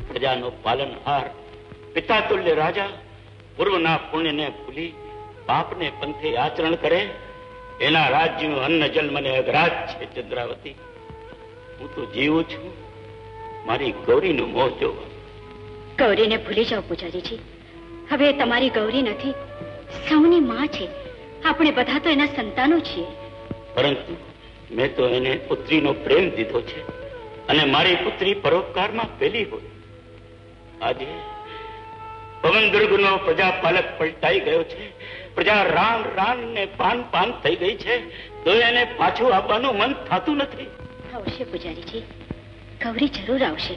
પ્રજાનો પાલનહાર પિતા તુલ્ય રાજા પૂર્વના પુણ્યને ભૂલી પાપને પંથે આચરણ કરે એના રાજ્યનું અન્ન જલ મને અઘરાજ છે ચંદ્રાવતી. હું તો જીવું છું. મારી ગૌરીનું મોહ જોવા. ગૌરીને ભૂલી જાઓ પૂજારીજી. હવે તમારી ગૌરી નથી સૌની માં છે. આપણે બધા તો એના સંતાનો છીએ. પરંતુ મેં તો એને પુત્રીનો પ્રેમ દીધો છે. અને મારી પુત્રી પરોપકારમાં પેલી હોય. આજે પવન દુર્ગનો પ્રજાપાલક પલટાઈ ગયો છે. પ્રજા રામ રામ ને પાન પાન થઈ ગઈ છે. તો એને પાછું આપવાનું મન થતું નથી. આવશે પૂજારીજી. ગૌરી જરૂર આવશે.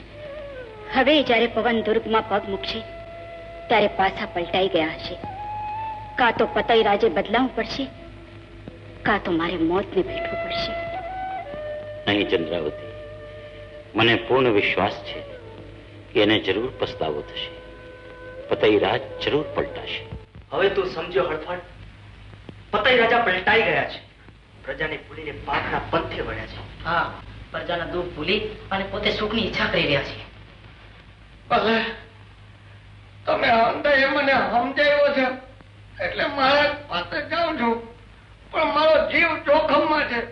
હવે જ્યારે પવન દુર્ગમાં પગ મૂકશે ત્યારે પાછા પલટાઈ ગયા હશે. કાં તો પતઈ રાજે બદલાવું પડશે કાં તો મારે મોતને ભેટવું પડશે. નહીં ચંદ્રાવતી મને પૂર્ણ વિશ્વાસ છે કે એને જરૂર પસ્તાવો થશે. પતઈ રાજ જરૂર પલટાશે. હવે તું સમજ્યો હળફળ પતઈ રાજા પલટાઈ ગયા છે. પ્રજાને ભૂલીને પાપના પંથે વળ્યા છે. હા પ્રજાના દુઃખ ભૂલી અને પોતે સુખની ઈચ્છા કરી રહ્યા છે. ભલે તમે હંધાએ મને સમજાવ્યો છે. એટલે મારા પાસે જાઉં છું. પણ મારો જીવ જોખમમાં છે.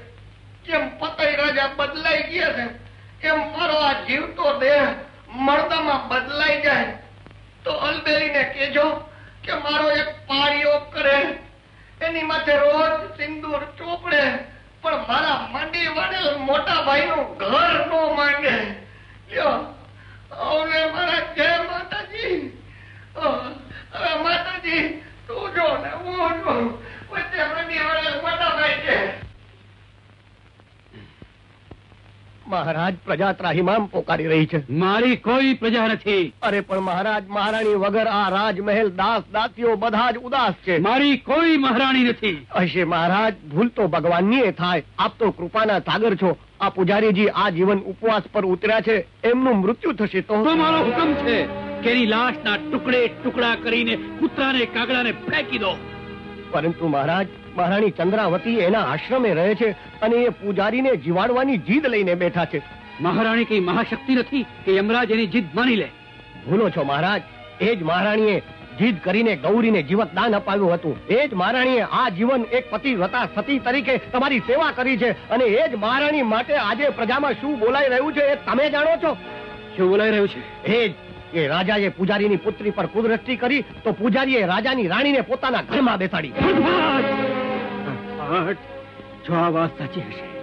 જેમ પતઈ રાજા બદલાઈ ગયા છે એમ મારો આ જીવતો દેહ મળતામાં બદલાઈ જાય? તો અલબેલીને કેજો કે મારો એક પાળીઓ કરે. એની માથે રોજ સિંદૂર ચોપડે, પણ મારા મંડી વડેલ મોટા ભાઈ નું ઘર નો માંગે. હવે મારા જય માતાજી. હવે માતાજી, તું જો ને હું જો વચ્ચે મંડી વડેલ મોટા ભાઈ છે. મહારાજ પ્રજા ત્રાહિમામ પોકારી રહી છે. મારી કોઈ પ્રજા નથી. અરે પણ મહારાજ મહારાણી વગર આ રાજમહેલ દાસ દાસીઓ બધા જ ઉદાસ છે. મારી કોઈ મહારાણી નથી. હશે મહારાજ ભૂલ તો ભગવાનની થાય. આપ તો કૃપાના સાગર છો. આ પૂજારીજી આ જીવન ઉપવાસ પર ઉતર્યા છે. એમનું મૃત્યુ થશે તો મારો હુકમ છે કેરી લાશ લાશના ટુકડે ટુકડા કરીને કૂતરાને કાગડાને ફેંકી દો. પરંતુ મહારાજ મહારાણી ચંદ્રાવતી એના આશ્રમે રહે છે અને એ પૂજારીને જીવાડવાની જીદ લઈને બેઠા છે. મહારાણી કઈ મહાશક્તિ નથી કે યમરાજ એની જીદ માની લે? ભૂલો છો મહારાજ. એ જ મહારાણીએ જીદ કરીને ગૌરીને જીવત દાન અપાવ્યું હતું. એ જ મહારાણીએ આ જીવન એક પતિવ્રતા સતી તરીકે તમારી સેવા કરી છે અને એ જ મહારાણી માટે આજે પ્રજામાં શું બોલાઈ રહ્યું છે એ તમે જાણો છો? શું બોલાઈ રહ્યું છે? એ જ કે રાજાએ પૂજારીની પુત્રી પર કુદરષ્ટિ કરી તો પૂજારીએ રાજાની રાણીને પોતાના ઘરમાં બેસાડી. હટ. જો આ વાત સાચી હશે.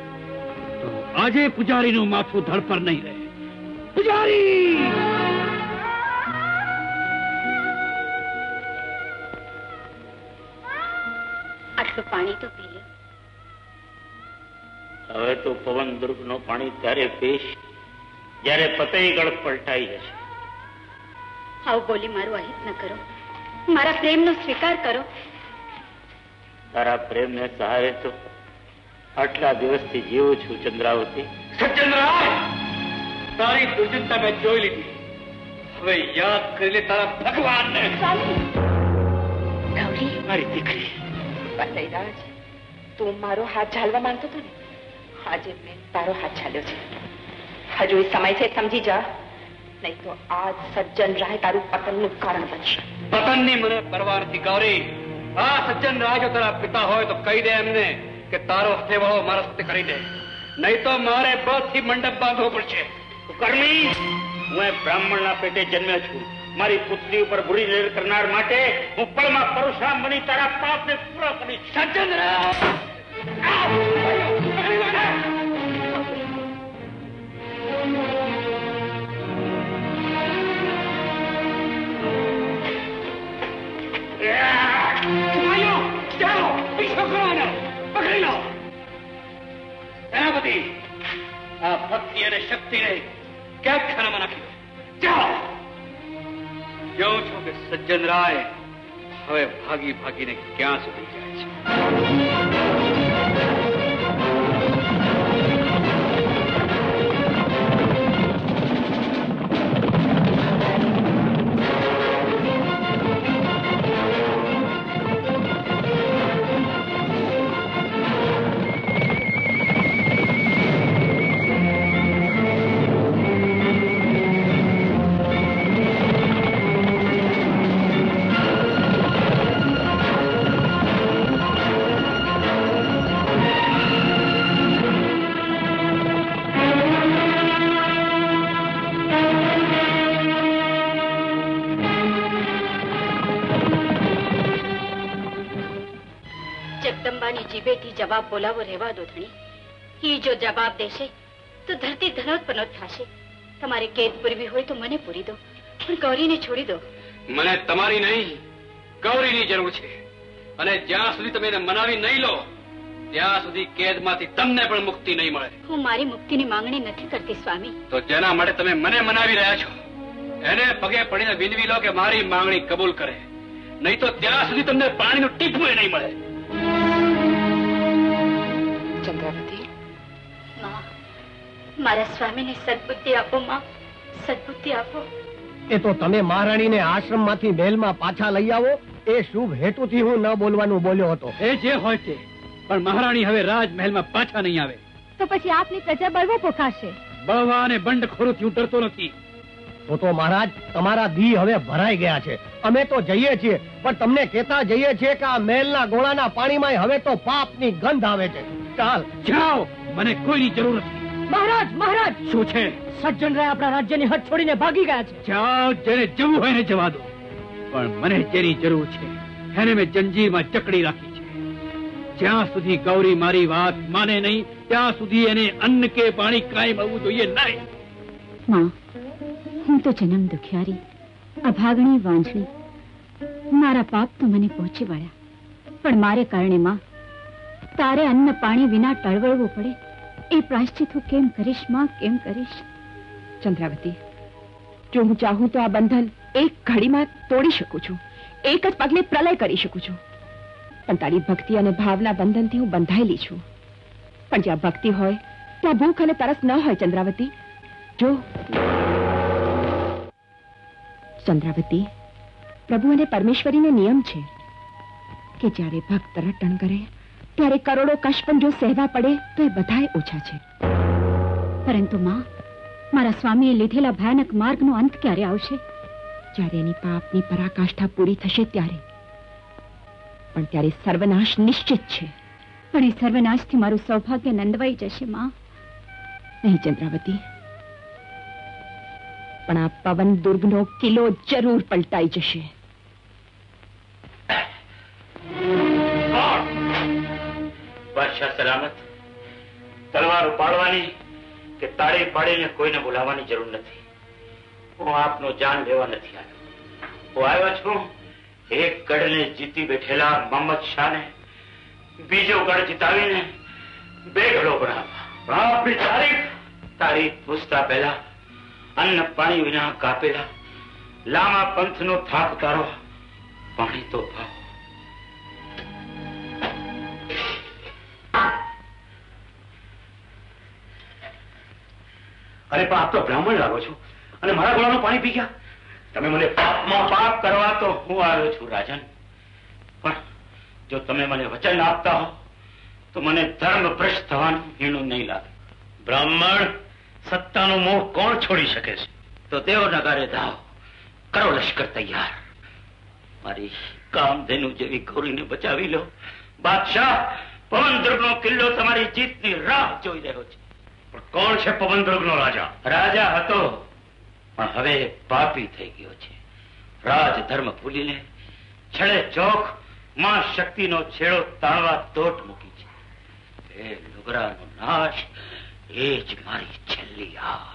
તો આજે પૂજારીનું માથું ધડ પર નહીં રહે. પૂજારી! આટલું પાણી તો પી લો. હવે તો પવન દુર્ગ નો પાણી ત્યારે પીશ જ્યારે પતઈગઢ પલટાઈ જશે. આવું બોલી મારું અહિત ન કરો. મારા પ્રેમનો સ્વીકાર કરો. તારા પ્રેમને સહારે તો આટલા દિવસથી જીવું છું ચંદ્રાવતી. તારી દુર્જનતા મેં જોઈ લીધી. હવે યાદ કરી લે તારા ભગવાનને. ગૌરી! મારી દીકરી. તું મારો હાથ ઝાલવા માંગતો હતો ને? આજે મેં તારો હાથ ઝાલ્યો છે. હજુ એ સમય છે સમજી જા. નહીં તો આજ સજ્જન રાય તારું પતનનું કારણ બનશે. પતનની મને પરવા નથી ગૌરી આ સજ્જન રાજો તારા પિતા હોય તો કહી દે એમને કે તારો સેવાઓ મારા સાથે કરી દે. નહીં તો મારે બળથી મંડપ બાંધવો પડશે. કર્મી. હું બ્રાહ્મણના પેટે જન્મ્યો છું. મારી પુત્રી ઉપર બુરી નજર કરનાર માટે હું પળમાં પરશુરામ બની તારા પાપને પૂરા કરીશ સજ્જન છોકરાને પકડી લો. બધી આ ભક્તિ અને શક્તિને ક્યાંક ખાનામાં નાખી જાઓ. જોઉં છું કે સજ્જન રાય હવે ભાગી ભાગીને ક્યાં સુધી જાય છે? બોલાવો રહેવા દો ધણી. એ જો જવાબ દેશે તો ધરતી ધનોત્પન્ન થશે. તમારે કેદ પૂરવી હોય તો મને પૂરી દો પણ ગૌરીને છોડી દો. મને તમારી નહીં ગૌરીની જરૂર છે. અને જ્યાં સુધી તમે મનાવી નહીં લો ત્યાં સુધી કેદમાંથી તમને પણ મુક્તિ નહીં મળે. હું મારી મુક્તિની માંગણી નથી કરતી સ્વામી. તો જેના માટે તમે મને મનાવી રહ્યા છો એને પગે પડીને વિનવી લો કે મારી માંગણી કબૂલ કરે. નહીં તો ત્યાં સુધી તમને પાણીનું ટીપું નહીં મળે. મારા સ્વામીને સદબુદ્ધિ આપો માં. સદબુદ્ધિ આપો. એ તો તમે મહારાણીને આશ્રમમાંથી મહેલમાં પાછા લઈ આવો. એ શુભ હેતુથી હું ન બોલવાનું બોલ્યો હતો. એ જે હોય તે. પણ મહારાણી હવે રાજમહેલમાં પાછા નહીં આવે. તો પછી આપની પ્રજા બળવો પોખાશે. બળવા અને બંડખોરોથી હું ડરતો નથી. તો તો મહારાજ તમારા દી હવે ભરાઈ ગયા છે. અમે તો જઈએ છીએ પણ તમને કહેતા જઈએ છીએ કે આ મહેલના ગોળાના પાણીમાં હવે તો પાપની ગંધ આવે છે. ચાલ. જાઓ. મને કોઈની જરૂર નથી. મહારાજ મહારાજ! શું છે? સજ્જન રાય આપણા રાજ્યની હદ છોડીને ભાગી ગયા છે. જાઓ જેને જવું હોય ને જવા દો. પણ મને જેની જરૂર છે એને મેં જંજીરમાં જકડી રાખી છે. જ્યાં સુધી ગૌરી મારી વાત માને નહીં ત્યાં સુધી એને અન્ન કે પાણી કાંઈ મળવું જોઈએ નહીં. માં હું તો જન્મ દુખિયારી અભાગણી વાંઝણી મારા પાપ તો મને પહોંચી વળ્યા. પણ મારે કારણે માં તારે અન્ન પાણી વિના ટળવળવું પડે. એ પ્રાયશ્ચિત હું કેમ કરીશ, માં? કેમ કરીશ? ચંદ્રાવતી, જો હું ચાહું તો આ બંધન એક ઘડીમાં તોડી શકું છું. એક જ પગલે પ્રલય કરી શકું છું. પણ તારી ભક્તિ અને ભાવના બંધનથી હું બંધાયેલી છું. પણ જ્યાં ભક્તિ હોય, ત્યાં ભૂખ અને તરસ ન હોય, ચંદ્રાવતી. જો ચંદ્રાવતી, પ્રભુ અને પરમેશ્વરીનો નિયમ છે કે જ્યારે ભક્ત રટણ કરે ત્યારે કરોડો કશ જો સહેવા પડે, તો એ બધાય ઓછા છે. પરંતુ માં, મારા સ્વામીએ લીધેલા ભયાનક માર્ગનો અંત ક્યારે આવશે? જ્યારે એની પાપની પરાકાષ્ઠા પૂરી થશે ત્યારે. પણ ત્યારે સર્વનાશ નિશ્ચિત છે. પણ એ સર્વનાશથી મારું સૌભાગ્ય નંદવાઈ જશે, માં. નહીં, ચંદ્રાવતી. પણ આ પવન દુર્ગનો કિલ્લો જરૂર પલટાઈ જશે. બાદશાહ સલામત. તલવાર ઉપાડવાની કે તાળી પાડીને કોઈને બોલાવવાની જરૂર નથી. હું આપનો જાન લેવા નથી આવ્યો. હું આવ્યો છું એક ગઢને જીતી બેઠેલા મોહમ્મદ શાહને, બીજો ગઢ જીતાવીને બે ગઢો બનાવવા. તારીફ તારીફ પૂછતા પહેલા, અન્ન પાણી વિના કાપેલા, લાંબા પંથનો થાક ઉતારો, પાણી તો ભાવ અરે પણ આપ તો બ્રાહ્મણ લાગો છો. અને મારા ગોળાનું પાણી પી ગયા. તમે મને પાપમાં પાપ કરવા તો હું આવ્યો છું રાજન. પણ જો તમે મને વચન આપતા હો તો મને ધર્મ ભ્રષ્ટ થવાનું હીણું નહીં લાગે. બ્રાહ્મણ સત્તાનો મોહ કોણ છોડી શકે છે? તો તેઓ નગારે ધાવ. કરો લશ્કર તૈયાર. મારી કામધેનુ જેવી ગૌરીને બચાવી લો. બાદશાહ પવન દુર્ગનો કિલ્લો તમારી જીતની રાહ જોઈ રહ્યો છે. પણ કોણ છે પવનદુર્ગ નો રાજા? રાજા હતો. પણ હવે પાપી થઈ ગયો છે. રાજ ધર્મ ભૂલીને છેડે ચોકમાં શક્તિનો છેડો તાણવા દોટ મૂકી છે. એ લુગરાનો નાશ એ જ મારી છેલ્લી આશ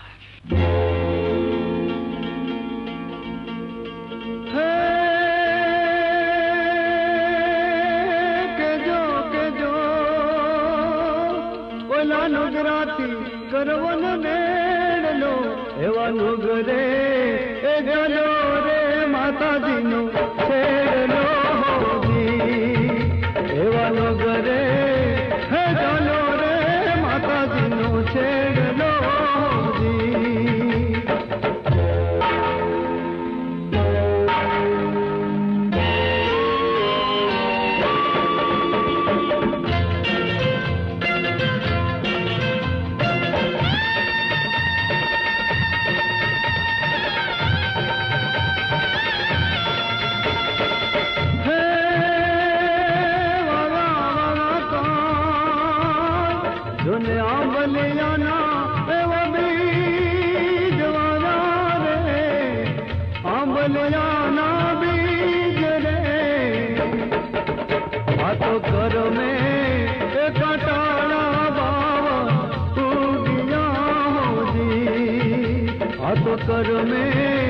ಅನುಗರೇ કર્મે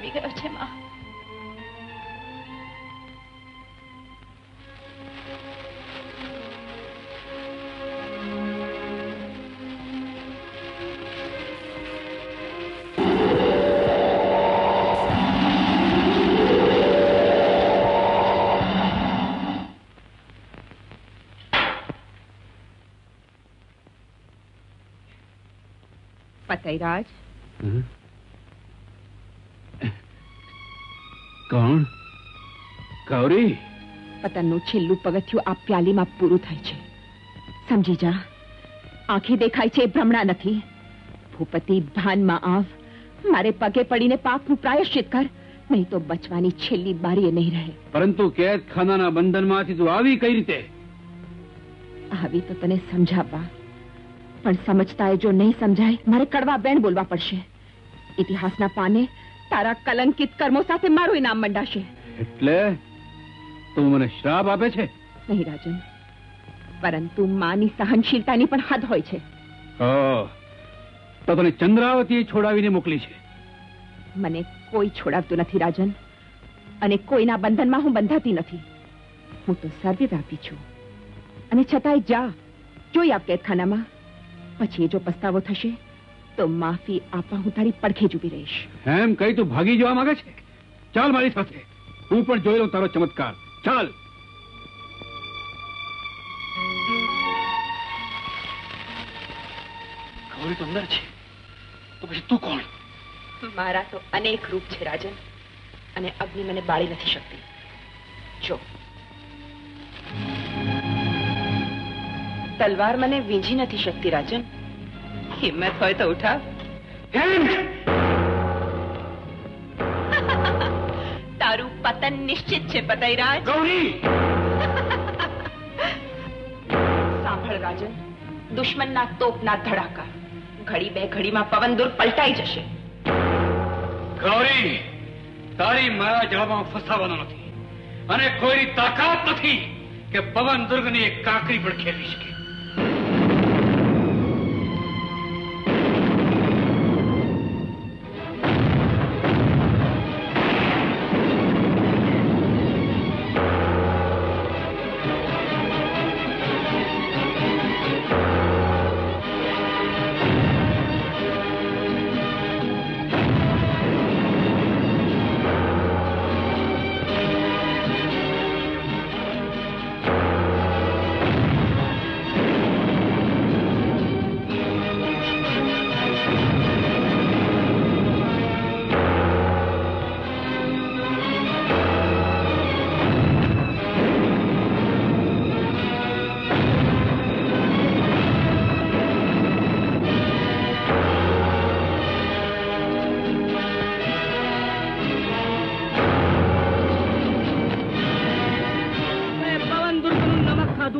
amiga, eu te amo. Mm-hmm. કોણ? ગૌરી? પતનનું છેલ્લું પગથિયું આ પ્યાલીમાં પૂરું થાય છે. સમજી જા આંખે દેખાય છે ભ્રમણા નથી. ભૂપતિ ભાનમાં આવ મારે પગે પડીને પાપનું પ્રાયશ્ચિત કર નહીં તો બચવાની છેલ્લી બારી નહીં રહે. પરંતુ કેદ ખાનાના બંધનમાંથી તું આવી કઈ રીતે? આવી તો તને સમજાવવા. પણ સમજતા જો નહીં સમજાય મારે કડવા બેન બોલવા પડશે. ઇતિહાસના પાને તારા કલંકિત કર્મો સાથે મારું ઇનામ મંડાશે. એટલે તું મને શ્રાપ આપે છે? નહીં રાજન. પરંતુ માની સહનશીલતાની પણ હદ હોય છે. તો તને ચંદ્રાવતીએ છોડાવીને મોકલી છે. મને કોઈ છોડાવતું નથી રાજન. અને કોઈના બંધનમાં હું બંધાતી નથી. હું તો સર્વવ્યાપી છું. અને છતાંય જા જોઈ આપ કેદખાનામાં. પછી એ જો પસ્તાવો થશે તો માફી આપવા હું તારી પડખે જ રહીશ. એમ કઈ તું ભાગી જવા માંગે છે? ચાલ મારી સાથે. હું પણ જોઈ લઉં તારો ચમત્કાર. ચાલ. ગૌરી તો અંદર છે. તો પછી તું કોણ? મારા તો અનેક રૂપ છે રાજન. અને અગ્નિ મને બાળી નથી શકતી. જો. તલવાર મને વીંજી નથી શકતી રાજન. હિંમત હોય તો ઉઠાવ તારું પતન નિશ્ચિત છે પતઈરાજ ગૌરી! સાંભળ રાજન. દુશ્મનના તોપના ધડાકા. ઘડી બે ઘડીમાં પવન દૂર પલટાઈ જશે. ગૌરી! તારી મારા જવાબમાં ફસાવાનો નથી. અને કોઈની તાકાત નથી કે પવન દુર્ગની એક કાંકરી પણ ખેલી શકે.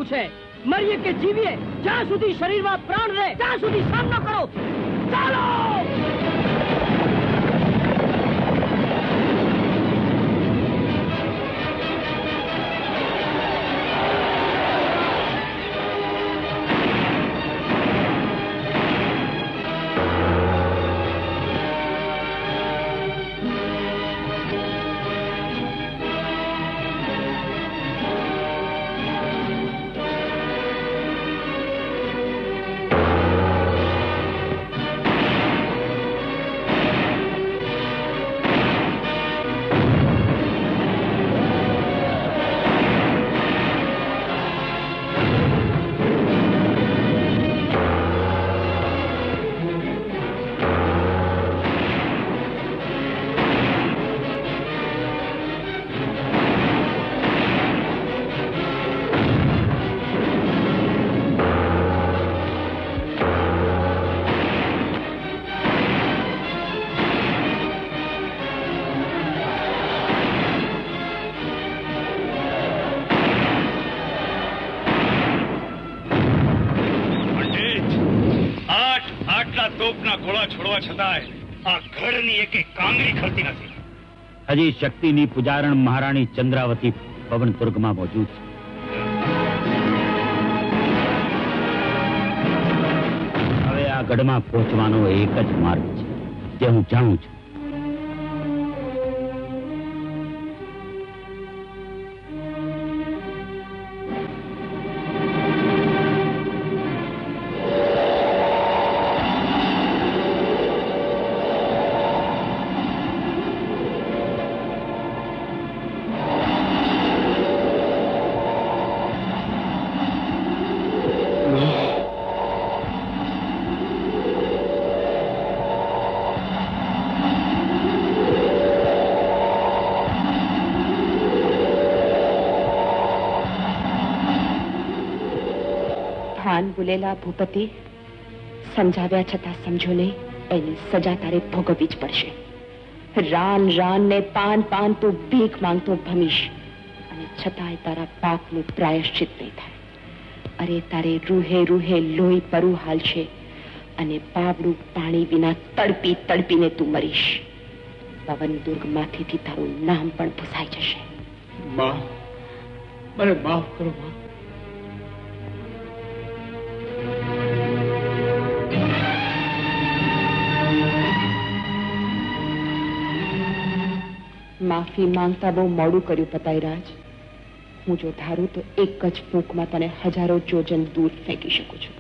નમક છે. મરીએ કે જીવીએ, જ્યાં સુધી શરીરમાં પ્રાણ રહે, ત્યાં સુધી સામનો કરો. ચાલો! છોડવા છતાંય આ ઘરની એક કાંગરી ખરતી નથી. હજી શક્તિની પુજારણ મહારાણી ચંદ્રાવતી પવન દુર્ગમાં મોજૂદ છે. હવે આ ગઢમાં પહોંચવાનો એક જ માર્ગ છે, જે હું જાણું છું. ભૂલેલા ભૂપતિ સમજાવ્યા છતાં સમજો નહીં, એની સજા તારે ભોગવવી જ પડશે. રાન રાન ને પાન પાન તું ભીખ માંગતો ભમીશ, અને છતાંય તારા પાપનું પ્રાયશ્ચિત નહીં થાય. અરે તારે રૂહે રૂહે લોહી પરુ હાલશે, અને પાવડું પાણી વિના તડપી તડપીને તું મરીશ. પવન દુર્ગમાંથી તારું નામ પણ ભૂસાઈ જશે. માં મને માફ કરો માફી માંગતા બહુ મોડું કર્યું પતાઈરાજ હું જો ધારું તો એક જ ફૂંકમાં તને હજારો જોજન દૂર ફેંકી શકું છું.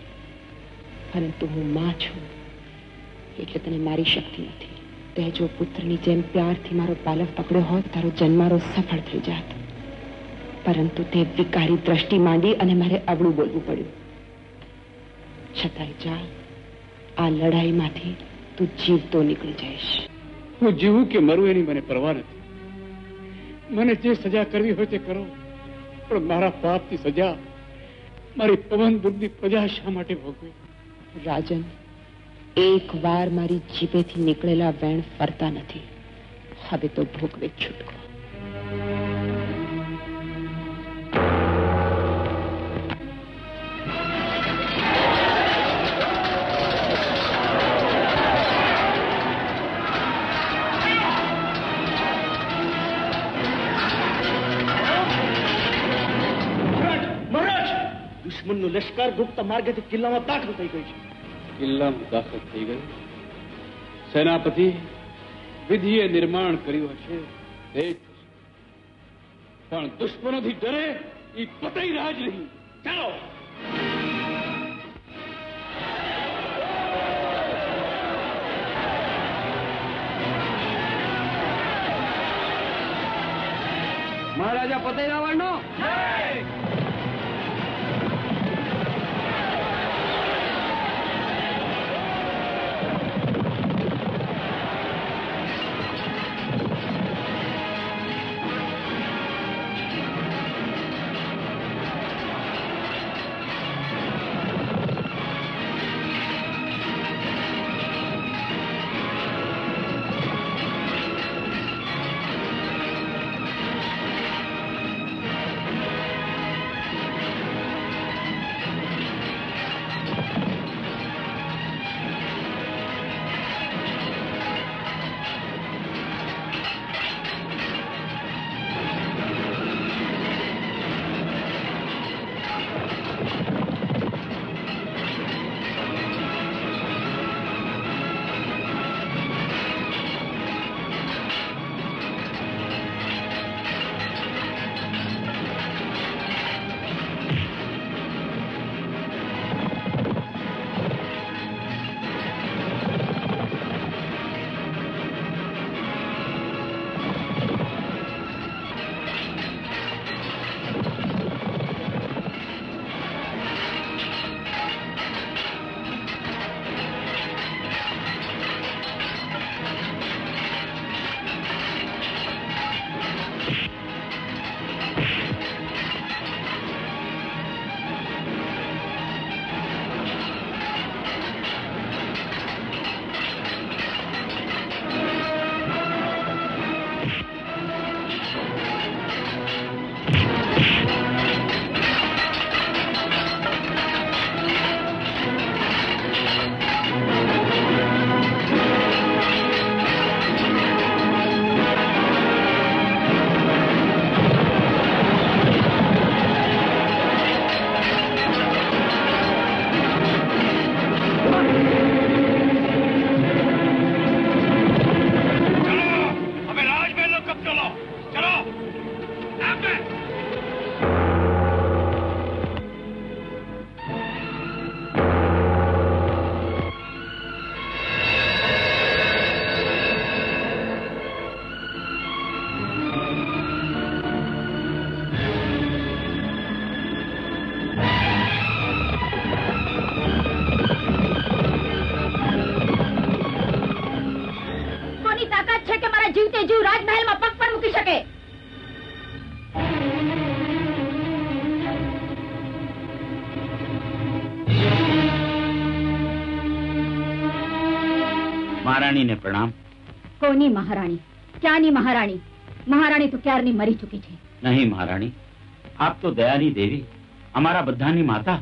પરંતુ હું માં છું, એટલે તને મારી શક્તિ નથી. તે જો પુત્રની જેમ પ્યારથી મારો પાલક પકડ્યો હોત, તારો જન્મારો સફળ થઈ જાત. પરંતુ તે વિકારી દ્રષ્ટિ માંડી અને મારે અવળું બોલવું પડ્યું. છતાંય જા આ લડાઈમાંથી તું જીવતો નીકળી જઈશ. હું જીવું કે મરું એની મને પરવા નથી. મને જે સજા કરવી હોય તે કરો. પણ મારા પાપની સજા મારી પવન દુર્ગની પ્રજા શા માટે ભોગવે? રાજન, એક વાર મારી જીભેથી નીકળેલા વેણ ફરતા નથી. હવે તો ભોગવે છૂટકો. લશ્કર ગુપ્ત માર્ગેથી કિલ્લામાં દાખલ થઈ ગઈ છે. કિલ્લામાં દાખલ થઈ ગયું સેનાપતિ વિધિએ નિર્માણ કર્યું હશે. પણ દુશ્મનોથી ડરે એ પતઈ રાજ નહીં. ચાલો. મહારાજા પતઈ રાવણનો? હવે ક્યાંની મહારાણી. મહારાણી તો ક્યારની મરી ચૂકી છે? નહીં મહારાણી. આપ તો દયાની દેવી અમારા બધાની માતા.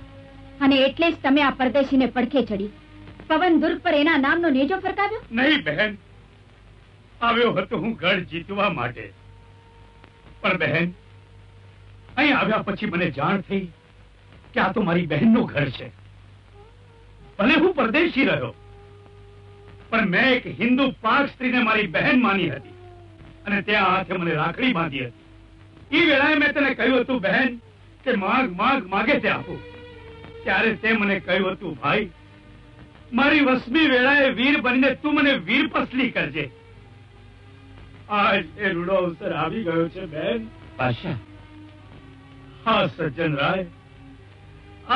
અને એટલે જ તમે આ પરદેશીને પડખે ચડી. પવન દુર્ગ પર એના નામનો નેજો ફરકાવ્યો? નહીં બહેન. આવ્યો હતો હું ઘર જીતવા માટે. પણ બહેન અહીં આવ્યા પછી મને જાણ થઈ કે આ તો મારી બહેનનું ઘર છે. ભલે હું પરદેશી રહ્યો પણ મેં એક હિન્દુ પાક સ્ત્રીને મારી બહેન માની હતી. અને ત્યાં હાથે મને રાખડી બાંધી હતી. એ વેળાએ મેં તને કહ્યું હતું બહેન કે માગ માગ માગે તે આપો. ત્યારે તે મને કહ્યું હતું ભાઈ મારી વસમી વેળાએ વીર બનીને તું મને વીર પસલી કરજે. આજ એ રૂડો અવસર આવી ગયો છે બેન પાશા હા સજ્જન રાય.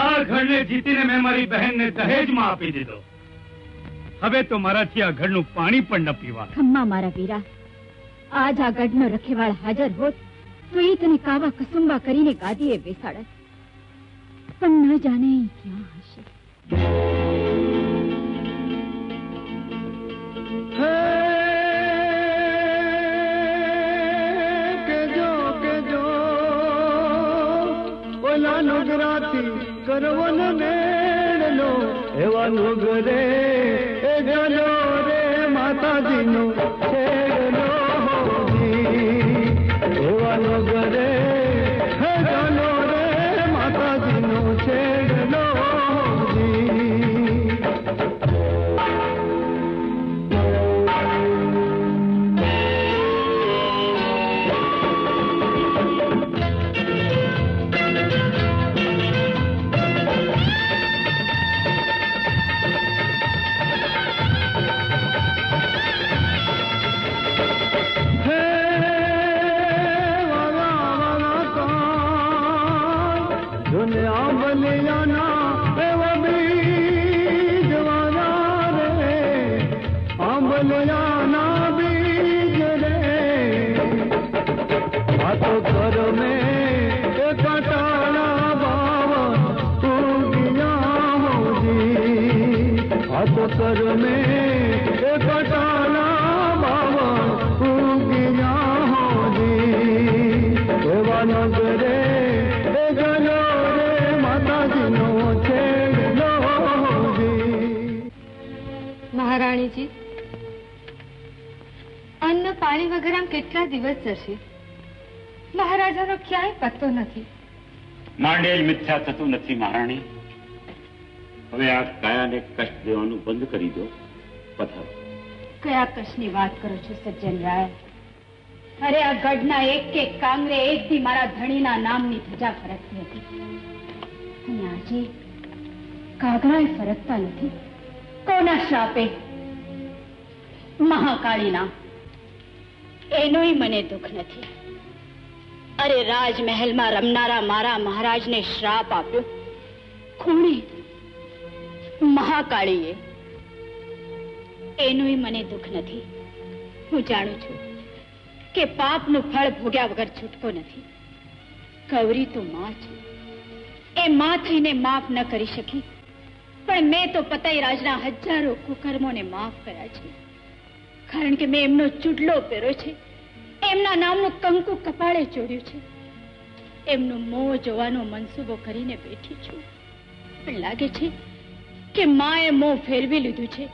આ ઘરને જીતીને મેં મારી બહેનને દહેજમાં આપી દીધો. હવે તો મારાથી આ ઘરનું પાણી પણ ન પીવા ખમ્મા મારા વીરા. આજ આ ગઢનો રખેવાળ હાજર હોત તો એ તને કાવા કસુંબા કરીને ગાદીએ બેસાડત. પણ ન જાણે ક્યાં હશે. કરવો ને મેળનો એવા નુગરે એ કેટલા દિવસ જશે? મહારાજાનો ક્યાંય પત્તો નથી. માંડેલ મિથ્યા થતું નથી મહારાણી. હવે આ કયાને કષ્ટ દેવાનું બંધ કરી દો પથારો. કયા કષ્ટની વાત કરો છો સજ્જન રાય? અરે આ ગઢના એક એક કાંગરે એક થી મારા ધણીના નામની ધજા ફરકતી હતી. અને આજે કાગડાએ ફરકતા નથી? કોના શાપે? મહાકાળીના. એનોય મને દુઃખ નથી. અરે રાજમહેલમાં રમનારા મારા મહારાજને શ્રાપ આપ્યો. ખૂણે મહાકાળીએ. એનોય મને દુઃખ નથી. હું જાણું છું કે પાપનું ફળ ભોગ્યા વગર છૂટકો નથી. ગૌરી તો માં છે. એ માં થઈને માફ ન કરી શકી. પણ મેં તો પતઈ રાજના હજારો કુકર્મોને માફ કર્યા છે. કારણ કે મેં એમનો ચૂડલો પહેર્યો છે. એમના નામનું કંકુ કપાળે ચોર્યું છે. એમનું મોં જોવાનો મનસૂબો કરીને બેઠી છું. પણ લાગે છે કે માએ મોં ફેરવી લીધું છે.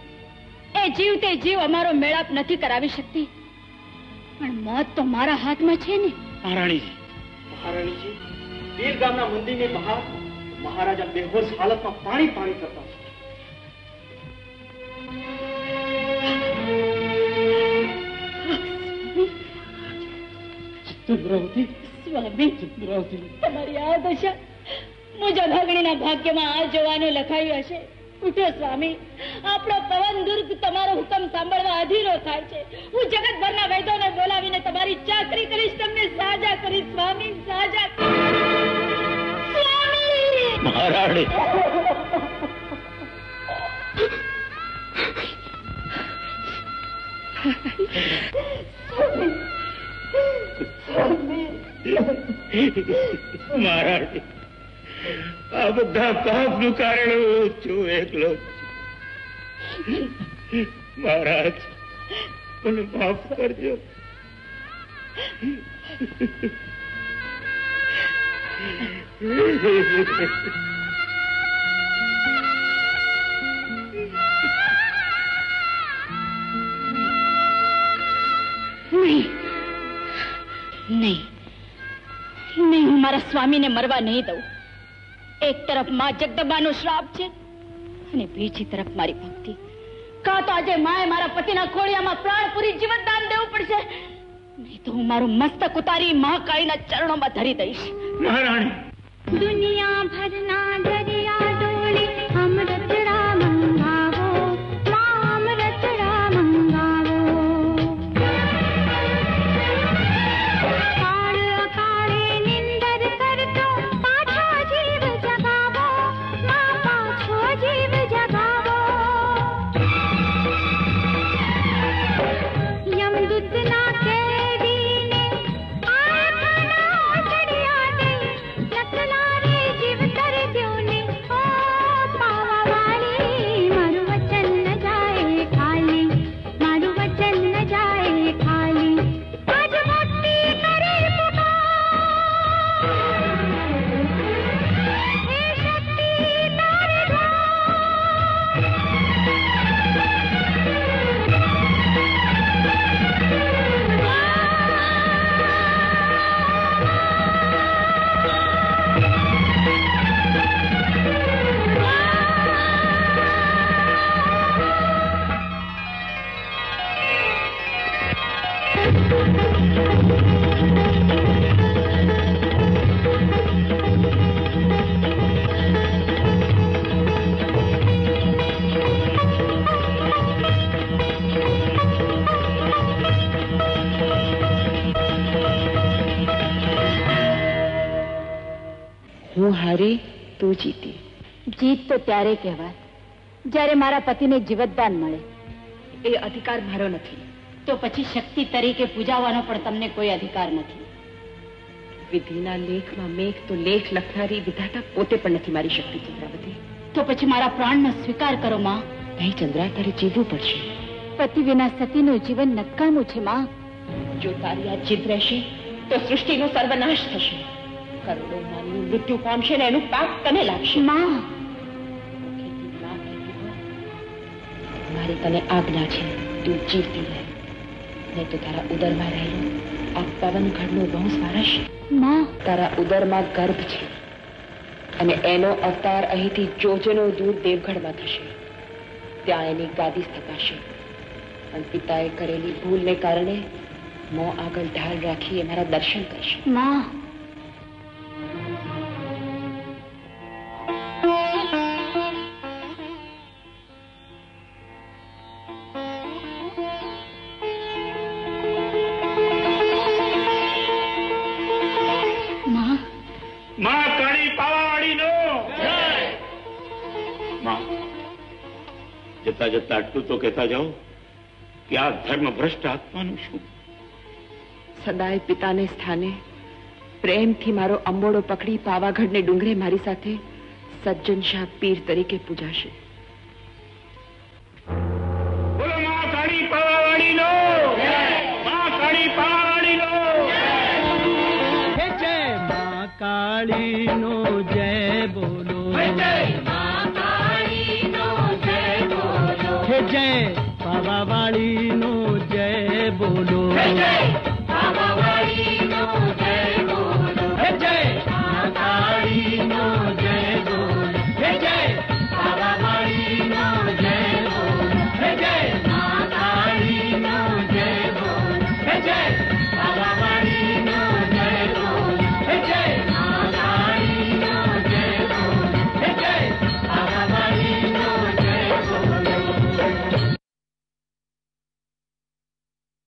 એ જીવ તે જીવ અમારો મેળાપ નથી કરાવી શકતી. પણ મોત તો મારા હાથમાં છે ને. મહારાણીજી. મહારાણીજી વીર ગામના મંદિરની બહાર મહારાજા બેહોશ હાલતમાં પાણી પાણી કરતા ચંદ્રાવતી સ્વામી તમારી આ દશા મુજા ભાગણીના ભાગ્યમાં આ જોવાનું લખાયું હશે. ઉઠો સ્વામી આપણો પવન દુર્ગ તમારો હુકમ સાંભળવા અધીરો થાય છે. હું જગતભરના વૈદોને બોલાવીને તમારી ચાકરી કરીશ તમને સાજા કરીશ સ્વામી સાજા સ્વામી. મહારાણી આ બધા પાપનું કારણ હું છું એકલો મહારાજ મને માફ કરજો. નહીં. નહીં. નહીં હું મારા સ્વામીને મરવા નહીં દઉં. એક તરફમાં જગદંબાનો શ્રાપ છે અને બીજી તરફ મારી ભક્તિ. કાં તો આજે માએ મારા પતિના ખોળિયામાં પ્રાણ પૂરી જીવન દાન દેવું પડશે? નહીં તો હું મારું મસ્તક ઉતારી મહાકાળીના ચરણોમાં ધરી દઈશ. મહારાણી દુનિયા ભરના તું જીતી. જીત તો ત્યારે કહેવાય જ્યારે મારા પતિને જીવતદાન મળે. એ અધિકાર મારો નથી. તો પછી શક્તિ તરીકે પૂજાવાનો પણ તમને કોઈ અધિકાર નથી. વિધિના લેખમાં મેઘ તો લેખ લખનારી વિધાતા પોતે પણ નથી મારી શક્તિ ચંદ્રાવતી. તો પછી મારા પ્રાણનો સ્વીકાર કરો માં. નહીં ચંદ્રા તારે જીવવું પડશે. પતિ વિના સતીનું જીવન નકામું છે માં. જો તારી આ જીદ રહેશે તો સૃષ્ટિનો સર્વનાશ થશે. કરોડો મૃત્યુ પામશે ને એનું પાપ તને લાગશે. માં. મારી તને આજ્ઞા છે તું જીવતી રહે. નહીં તો તારા ઉદરમાં રહેલું આ પવન ઘડનો વંશ વારસમાં. તારા ઉદરમાં ગર્ભ છે. અને એનો અવતાર અહીંથી જોજનો દૂર દેવગઢમાં થશે. ત્યાં એની ગાદી સ્થપાશે. પણ પિતાએ કરેલી ભૂલને કારણે મોં આગળ ઢાલ રાખી એ મારા દર્શન કરશે. માં. જતા જતા આટલું તો કહેતા જાઉં કે આ ધર્મ ભ્રષ્ટ આત્માનું શું સદાય પિતાને સ્થાને પ્રેમથી મારો અંબોડો પકડી પાવાગઢને ડુંગરે મારી સાથે સજ્જન શાહ પીર તરીકે પૂજાશે બોલો માં કાળી નો જય બોલો જય મા જય બોલો જય જય